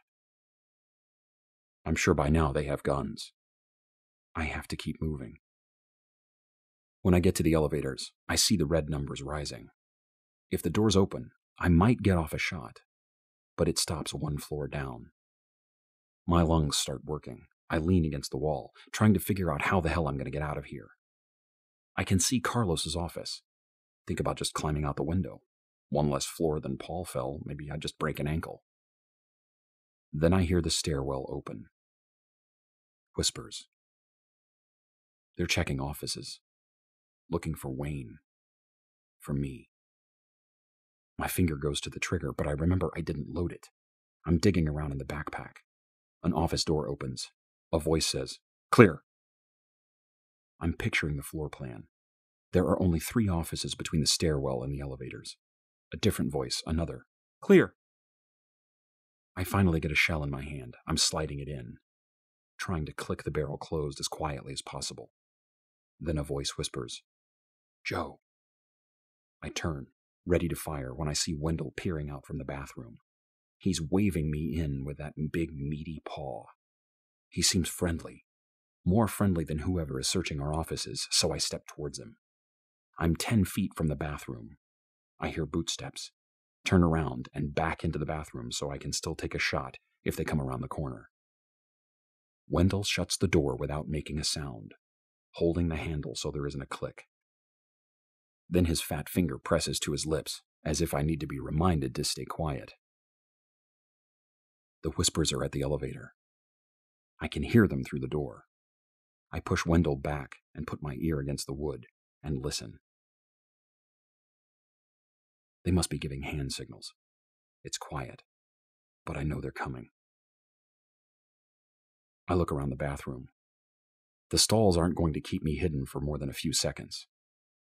C: I'm sure by now they have guns. I have to keep moving. When I get to the elevators, I see the red numbers rising. If the doors open, I might get off a shot, but it stops one floor down. My lungs start working. I lean against the wall, trying to figure out how the hell I'm going to get out of here. I can see Carlos's office. Think about just climbing out the window. One less floor than Paul fell, maybe I'd just break an ankle. Then I hear the stairwell open whispers. They're checking offices. looking for Wayne. For me. My finger goes to the trigger, but I remember I didn't load it. I'm digging around in the backpack. An office door opens. A voice says, Clear. I'm picturing the floor plan. There are only three offices between the stairwell and the elevators. A different voice, another. Clear. I finally get a shell in my hand. I'm sliding it in, trying to click the barrel closed as quietly as possible. Then a voice whispers, Joe. I turn, ready to fire, when I see Wendell peering out from the bathroom. He's waving me in with that big, meaty paw. He seems friendly, more friendly than whoever is searching our offices, so I step towards him. I'm ten feet from the bathroom. I hear bootsteps, turn around, and back into the bathroom so I can still take a shot if they come around the corner. Wendell shuts the door without making a sound, holding the handle so there isn't a click. Then his fat finger presses to his lips, as if I need to be reminded to stay quiet. The whispers are at the elevator. I can hear them through the door. I push Wendell back and put my ear against the wood and listen. They must be giving hand signals. It's quiet, but I know they're coming. I look around the bathroom. The stalls aren't going to keep me hidden for more than a few seconds.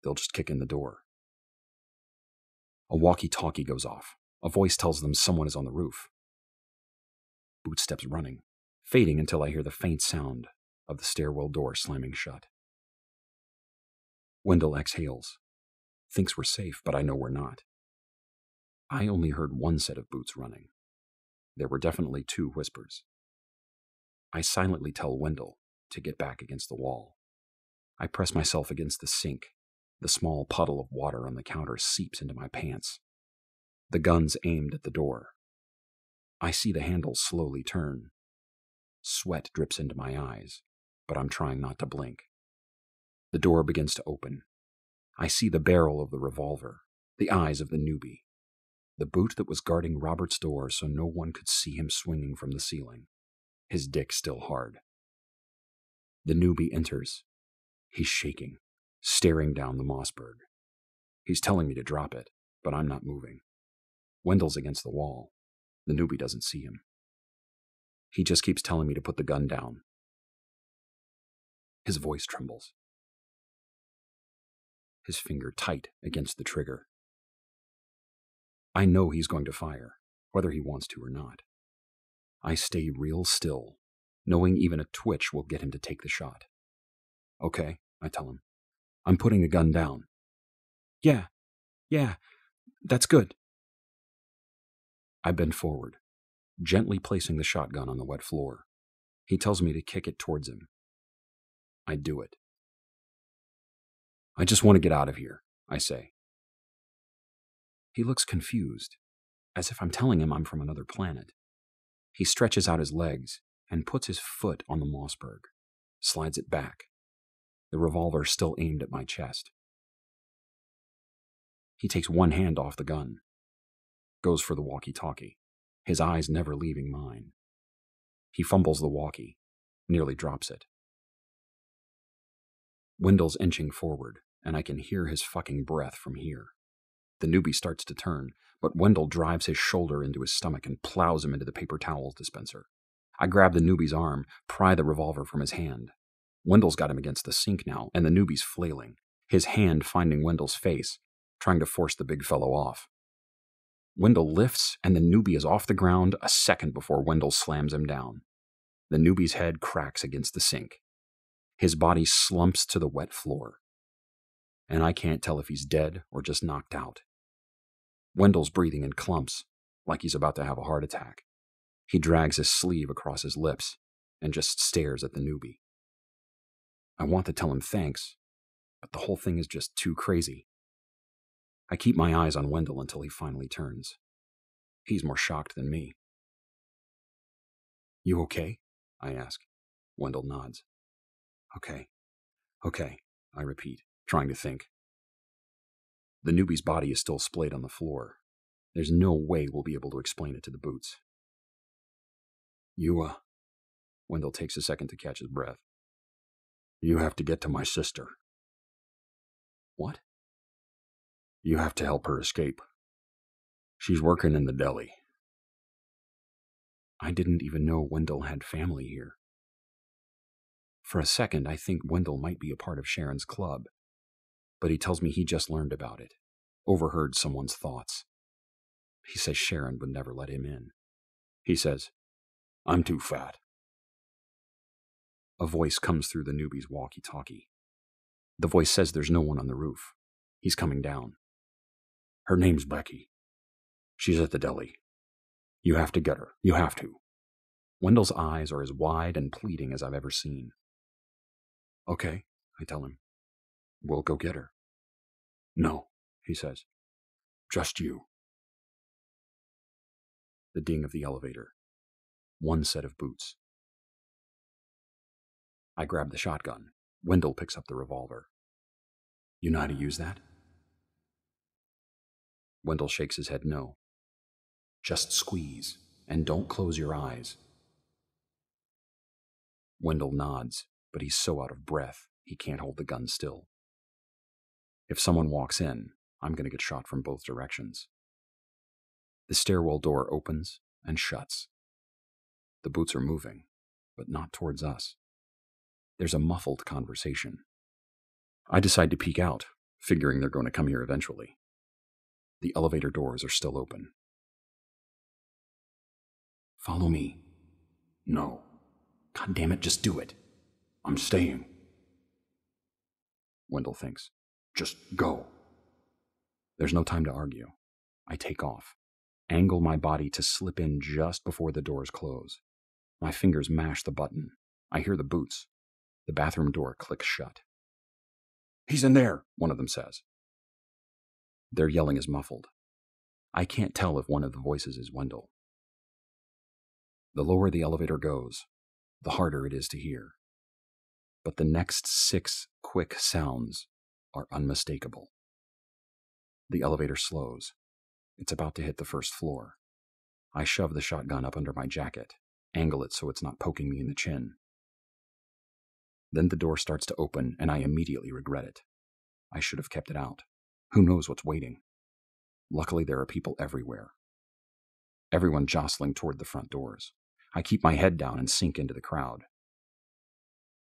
C: They'll just kick in the door. A walkie talkie goes off. A voice tells them someone is on the roof. Bootsteps running, fading until I hear the faint sound of the stairwell door slamming shut. Wendell exhales. Thinks we're safe, but I know we're not. I only heard one set of boots running. There were definitely two whispers. I silently tell Wendell to get back against the wall. I press myself against the sink. The small puddle of water on the counter seeps into my pants. The gun's aimed at the door. I see the handle slowly turn. Sweat drips into my eyes, but I'm trying not to blink. The door begins to open. I see the barrel of the revolver, the eyes of the newbie, the boot that was guarding Robert's door so no one could see him swinging from the ceiling, his dick still hard. The newbie enters. He's shaking, staring down the Mossberg. He's telling me to drop it, but I'm not moving. Wendell's against the wall. The newbie doesn't see him. He just keeps telling me to put the gun down. His voice trembles. His finger tight against the trigger. I know he's going to fire, whether he wants to or not. I stay real still, knowing even a twitch will get him to take the shot. Okay, I tell him. I'm putting the gun down. Yeah, yeah, that's good. I bend forward, gently placing the shotgun on the wet floor. He tells me to kick it towards him. I do it. I just want to get out of here, I say. He looks confused, as if I'm telling him I'm from another planet. He stretches out his legs and puts his foot on the Mossberg, slides it back, the revolver still aimed at my chest. He takes one hand off the gun, goes for the walkie talkie, his eyes never leaving mine. He fumbles the walkie, nearly drops it. Wendell's inching forward, and I can hear his fucking breath from here. The newbie starts to turn, but Wendell drives his shoulder into his stomach and plows him into the paper towels dispenser. I grab the newbie's arm, pry the revolver from his hand. Wendell's got him against the sink now, and the newbie's flailing, his hand finding Wendell's face, trying to force the big fellow off. Wendell lifts, and the newbie is off the ground a second before Wendell slams him down. The newbie's head cracks against the sink. His body slumps to the wet floor and I can't tell if he's dead or just knocked out. Wendell's breathing in clumps, like he's about to have a heart attack. He drags his sleeve across his lips and just stares at the newbie. I want to tell him thanks, but the whole thing is just too crazy. I keep my eyes on Wendell until he finally turns. He's more shocked than me. You okay? I ask. Wendell nods. Okay. Okay, I repeat trying to think. The newbie's body is still splayed on the floor. There's no way we'll be able to explain it to the boots. You, uh. Wendell takes a second to catch his breath. You have to get to my sister. What? You have to help her escape. She's working in the deli. I didn't even know Wendell had family here. For a second, I think Wendell might be a part of Sharon's club, but he tells me he just learned about it, overheard someone's thoughts. He says Sharon would never let him in. He says, I'm too fat. A voice comes through the newbie's walkie talkie. The voice says there's no one on the roof. He's coming down. Her name's Becky. She's at the deli. You have to get her. You have to. Wendell's eyes are as wide and pleading as I've ever seen. Okay, I tell him. We'll go get her. No, he says. Just you. The ding of the elevator. One set of boots. I grab the shotgun. Wendell picks up the revolver. You know how to use that? Wendell shakes his head no. Just squeeze, and don't close your eyes. Wendell nods, but he's so out of breath he can't hold the gun still. If someone walks in, I'm going to get shot from both directions. The stairwell door opens and shuts. The boots are moving, but not towards us. There's a muffled conversation. I decide to peek out, figuring they're going to come here eventually. The elevator doors are still open. Follow me. No. God damn it, just do it. I'm staying. Wendell thinks. Just go. There's no time to argue. I take off, angle my body to slip in just before the doors close. My fingers mash the button. I hear the boots. The bathroom door clicks shut. He's in there, one of them says. Their yelling is muffled. I can't tell if one of the voices is Wendell. The lower the elevator goes, the harder it is to hear. But the next six quick sounds are unmistakable. The elevator slows. It's about to hit the first floor. I shove the shotgun up under my jacket, angle it so it's not poking me in the chin. Then the door starts to open, and I immediately regret it. I should have kept it out. Who knows what's waiting? Luckily, there are people everywhere. Everyone jostling toward the front doors. I keep my head down and sink into the crowd.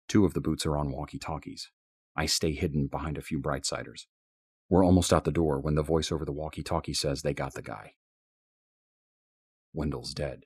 C: Two of the boots are on walkie talkies. I stay hidden behind a few Brightsiders. We're almost out the door when the voice over the walkie talkie says they got the guy. Wendell's dead.